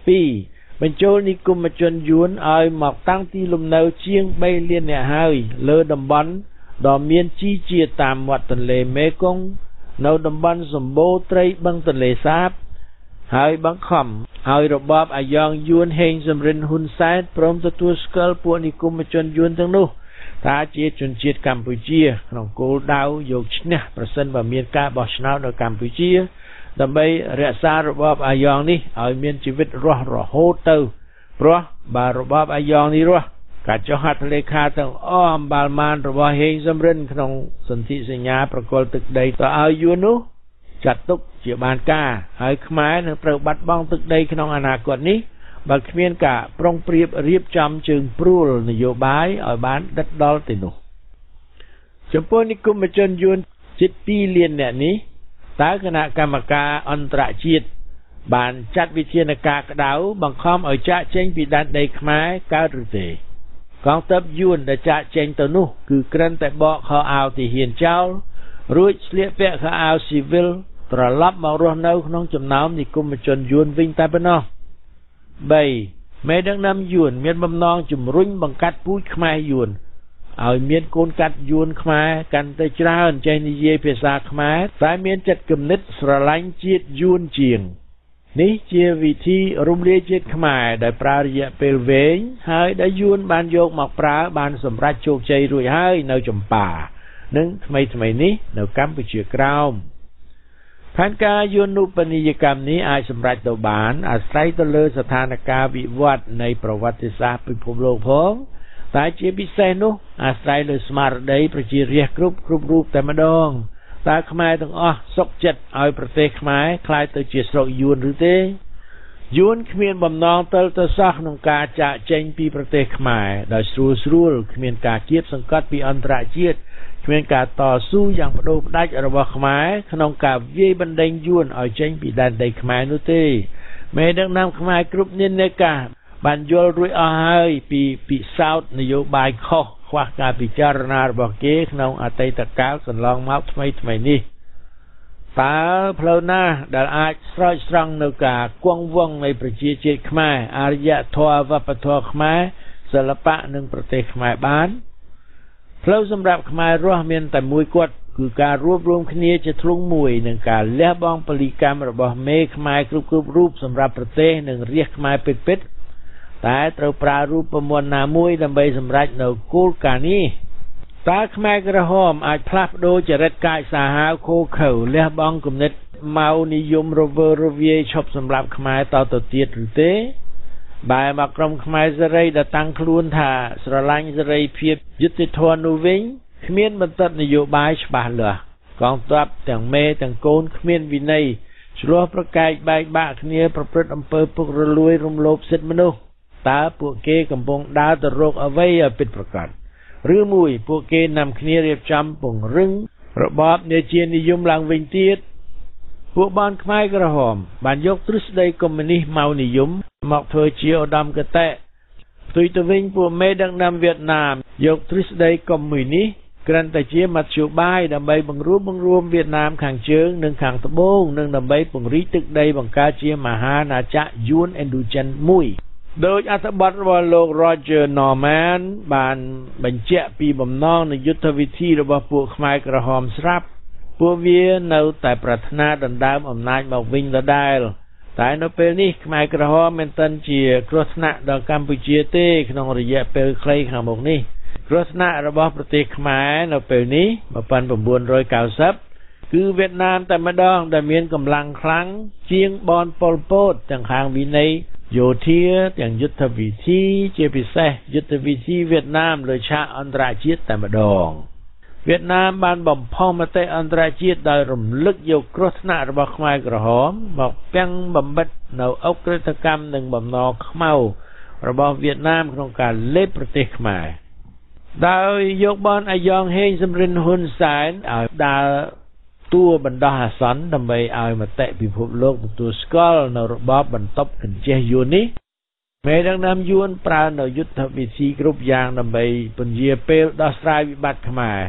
2បញ្ចូលនិគមជនយួនឲ្យមកតាំងទីលំនៅជាង3លាននាក់ហើយលើតំបន់ ដ៏មានជីជាតិតាមមាត់ទន្លេមេគង្គនៅតំបន់សម្បូរត្រីបឹងទន្លេសាប ហើយបង្ខំឲ្យរបបអាយ៉ងយួនហេងសំរិនហ៊ុនសែនព្រមទទួលស្គាល់ពួកនិគមជនយួនទាំងនោះថាជាជនជាតិកម្ពុជាក្នុងគោលដៅយកឈ្នះប្រសិនបើមានការបោះឆ្នោតនៅកម្ពុជា ដើម្បីរក្សារបបអាយ៉ងនេះឲ្យមានជីវិតរស់រហូតទៅព្រោះបើរបបអាយ៉ងនេះរស់ ការចុះហត្ថលេខាទាំងអស់អំបាលម៉ានរបស់ហេងសំរិនក្នុងសន្ធិសញ្ញាប្រកល់ទឹកដីទៅឲ្យយួននោះចាត់ទុកជាបានការហើយខ្មែរនឹងត្រូវបាត់បង់ទឹកដីក្នុងអនាគតនេះបើគ្មានការប្រុងប្រៀបរៀបចំជើងព្រួលនយោបាយឲ្យបានដិតដល់ទៅនោះចំពោះនិគមជនយួនជិត2លានអ្នកនេះតើគណៈកម្មការអន្តរជាតិបានចាត់វិធានការក្តៅបង្ខំឲ្យចាកចេញពីដែនដីខ្មែរកើតឬទេ កងទ័ពយួនដែលចាកចេញទៅនោះ គឺក្រិនតែបកខោអាវទីហ៊ានចោលរួចស្លៀកពាក់ខោអាវស៊ីវិលត្រឡប់មករស់នៅក្នុងចំណោមនិគមជនយួនវិញតែប៉ុណ្ណោះ3មេដឹកនាំយួន មានបំណងជំរុញបង្កាត់ពូជខ្មែរយួនឲ្យមានកូនកាត់យួនខ្មែរកាន់តែច្រើនចេះនិយាយភាសាខ្មែរតែមានចិត្តគំនិតស្រឡាញ់ជាតិយួនជាង នេះជាវិធីរំលាយជាតិខ្មែរដែលប្រើរយៈពេលវែងហើយដែលយួនបានយកមកប្រើបានសម្រេចជោគជ័យរួចហើយនៅចម្ប៉ានិងថ្មីថ្មីនេះនៅកម្ពុជាក្រោមផែនការយន្តបនីយកម្មនេះអាចសម្រេចទៅបានអាស្រ័យទៅលើស្ថានភាពវិវត្តនៃប្រវត្តិសាស្ត្រពិភពលោកផងតែជាពិសេសនោះអាស្រ័យលើស្មារតីប្រជារាស្ត្រគ្រប់គ្រប់រូបតែម្ដង តើខ្មែរទាំងអស់សុខចិត្តឲ្យប្រទេសខ្មែរคล้ายទៅជាស្រុកយួនឬទេយួនគ្មានបំណងទៅទៅសោះក្នុងការចាកចេញពីប្រទេសខ្មែរដោយស្រួលស្រួលគ្មានការគៀបសង្កត់ពីអន្តរជាតិគ្មានការតស៊ូយ៉ាងបដូរផ្ដាច់របស់ខ្មែរក្នុងការវាយបណ្ដេញយួនឲ្យចេញពីដែនដីខ្មែរនោះទេមេដឹកនាំខ្មែរគ្រប់និន្នាការបានយល់រួចអស់ហើយពីពិសោធន៍នយោបាយខុស ខ្វះការពិចារណារបស់គេក្នុងអតីតកាលកន្លងមកថ្មីថ្មីនេះតើផ្លូវណាដែលអាចស្រោចស្រង់នៅការគង់វង្សនៃប្រជាជាតិខ្មែរអរិយធម៌វប្បធម៌ខ្មែរសិល្បៈនិងប្រទេសខ្មែរបានផ្លូវសម្រាប់ខ្មែររស់មានតែមួយគត់គឺការរួបរวมគ្នាជាធ្លុងមួយនឹងការលះបង់ពលិកម្មរបស់មេខ្មែរគ្រប់គ្រប់រូបសម្រាប់ប្រទេសនិងរាជខ្មែរពិតពិ តតែត្រូវប្រើរូបមន្តណាមួយដើម្បីសម្រេចនៅគោលការណ៍នេះតើខ្មែរក្រហមអាចផ្លាស់ប្ដូរចរិតកាយសាហាវខូខើលះបង់គំនិតម៉ៅនិយមរវើរវាយឈប់សម្រាប់ខ្មែរតទៅទៀតឬទេបែរមកក្រុមខ្មែរសេរីដែលតាំងខ្លួនថាស្រឡាញ់សេរីភាពយុត្តិធម៌នោះវិញគ្មានបន្ទិតនយោបាយច្បាស់លាស់កងទ័ពទាំងមេទាំងកូនគ្មានវិន័យឆ្លោះប្រកែកបែកបាក់គ្នាប្រព្រឹត្តអំពើពុករលួយរំលោភសិទ្ធិមនុស្ស តើពួកគេកំពុងដើរទៅរកអ្វីឲ្យពិតប្រាកដឬមួយពួកគេនាំគ្នារៀបចំពង្រឹងរបបនេជានិយមឡើងវិញទៀតពួកបានខ្មែរក្រហមបានយកទ្រឹស្ដីកុម្មុយនីសម៉ៅនិយមមកធ្វើជាឧត្តមកតេផ្ទុយទៅវិញពួកមេដឹកនាំវៀតណាមយកទ្រឹស្ដីកុម្មុយនីសគ្រាន់តែជាមធ្យោបាយដើម្បីបង្រួបបង្រួមវៀតណាមខាងជើងនិងខាងត្បូងនិងដើម្បីពង្រីកទឹកដីបង្កើតជាមហាណាចក្រយួនឥណ្ឌូចិនមួយ ដោយអត្ថបទរបស់លោក Roger Norman បានបញ្ជាក់ពីបំណងនៃយុទ្ធវិធីរបស់ពួកខ្មែរក្រហមស្រាប់ពួកវានៅតែប្រាថ្នាដណ្ដើមអំណាចមកវិញដដែលតែនៅពេលនេះខ្មែរក្រហមមិនទាន់ជាគ្រោះថ្នាក់ដល់កម្ពុជាទេក្នុងរយៈពេលខ្លីខាងមុខនេះគ្រោះថ្នាក់របស់ប្រទេសខ្មែរនៅពេលនេះ1990គឺវៀតណាមតែម្ដងដែលមានកម្លាំងខ្លាំងជាងបនប៉ុលពតទាំងខាងវិន័យ យោធាទាំងយុទ្ធវិធីជាពិសេសយុទ្ធវិធីវៀតណាមលើឆាកអន្តរជាតិតែម្ដងវៀតណាមបានបំផុសមតិអន្តរជាតិដោយរំលឹកយកគ្រោះថ្នាក់របស់ខ្មែរក្រហមមកពាំងបំបិតនៅអុកក្រិតកម្មនិងបំណរខ្មៅរបស់វៀតណាមក្នុងការលេបប្រទេសខ្មែរដោយយកបនអាយ៉ងហេងសំរិនហ៊ុនសែនឲ្យដើរ តួបណ្ដោះអាសន្នដើម្បីឲ្យមតិពិភពលោកទទួលស្គាល់នៅរបបបន្ទប់កញ្ចេះយួននេះមេដឹកនាំយួនប្រើនៅយុទ្ធវិធីគ្រប់យ៉ាងដើម្បីពន្យាពេលដោះស្រាយវិបត្តិខ្មែរ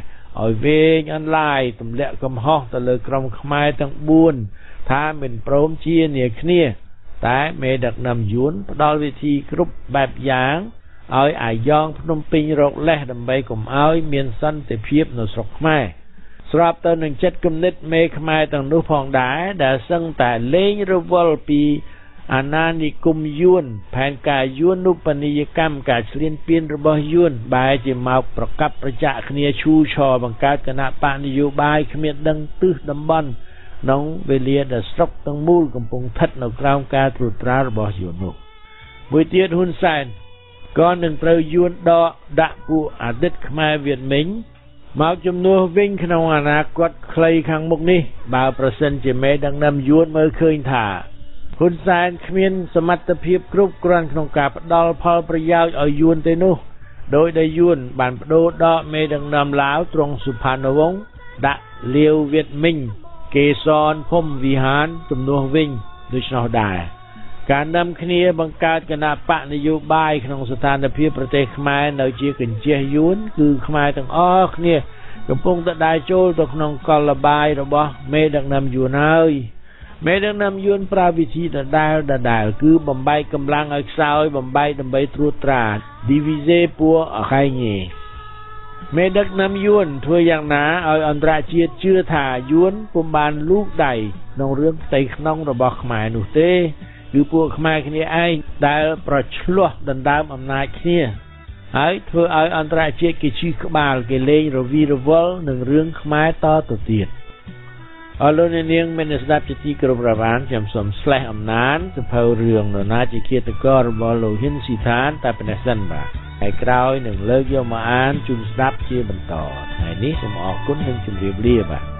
ឲ្យវែងអន្លាយទម្លាក់កំហុសទៅលើក្រុមខ្មែរទាំង4ថាមិនព្រមជានាគ្នា តែមេដឹកនាំយួនផ្ដល់វិធីគ្រប់បែបយ៉ាងឲ្យអាយ៉ងភ្នំពេញរកលេសដើម្បីកុំឲ្យមានសន្តិភាពនៅស្រុកខ្មែរ ស្របទៅនឹងចិត្តគំនិតមេខ្មែរទាំងនោះផងដែរដែលសឹងតែលេងរវល់ពីអាណានិគមយួនផែនការយួននុបនីយកម្មការឆ្លៀនពៀនរបស់យួនបែរជាមកប្រកັບប្រចាក់គ្នាឈូឆរបង្កើតគណៈបកនយោបាយគ្មានដឹងទិសតំបន់ក្នុងវេលាដែលស្រុកទាំងមូលកំពុងស្ថិតនៅក្រោមការត្រួតត្រារបស់យួននោះមួយទៀតហ៊ុនសែនក៏នឹងត្រូវយួនដកដាក់ពួកអតីតខ្មែរវៀតមិញ មកជំនួសវិញក្នុងអនាគតខ្លីខាងមុខនេះ បើប្រសិនជាមេដឹកនាំយួនមើលឃើញថាហ៊ុនសែនគ្មានសមត្ថភាពគ្រប់គ្រាន់ក្នុងការផ្ដល់ផលប្រយោជន៍ឲ្យយួនទេនោះដោយដែលយួនបានបដូរដកមេដឹកនាំឡាវត្រង់សុផានវង្សដាក់លាវវៀតមិញកេសនភូមិវិហានជំនួសវិញដូច្នោះដែរ ការនាំគ្នាបង្កើតគណៈបកនយោបាយក្នុងស្ថានភាពប្រទេសខ្មែរនៅជាកញ្ជះយួនគឺខ្មែរទាំងអស់គ្នាកំពុងតែដើរចូលទៅក្នុងកលបាយរបស់មេដឹកនាំយួនហើយមេដឹកនាំយួនប្រើវិធីដដែលដដែលគឺបំបែកកម្លាំងឲ្យខ្សោយបំបែកដើម្បីត្រួតត្រា diviser pour régner មេដឹកនាំយួនធ្វើយ៉ាងណាឲ្យអន្តរជាតិជឿថាយួនពុំបានលូកដៃក្នុងរឿងផ្ទៃក្នុងរបស់ខ្មែរនោះទេ គឺពួកខ្មែរគ្នាឯងដែលប្រឆ្លោះដណ្ដើមអំណាចគ្នាហើយធ្វើឲ្យអន្តរជាតិគេជិះក្បាលគេលេងរវីរវល់នឹងរឿងខ្មែរតទៅទៀតអរលោកនាងមានស្ដាប់ជាទីគោរពរវានខ្ញុំសូមស្លេះអំណានសភៅរឿងនរណាជាឃាតកររបស់លោកហ៊ិនស៊ីថានតែប៉ុណ្ណេះសិនបាទហើយក្រោយនឹងលើកយកមកអានជូនស្ដាប់ជាបន្តថ្ងៃនេះសូមអរគុណនិងជម្រាបលាបាទ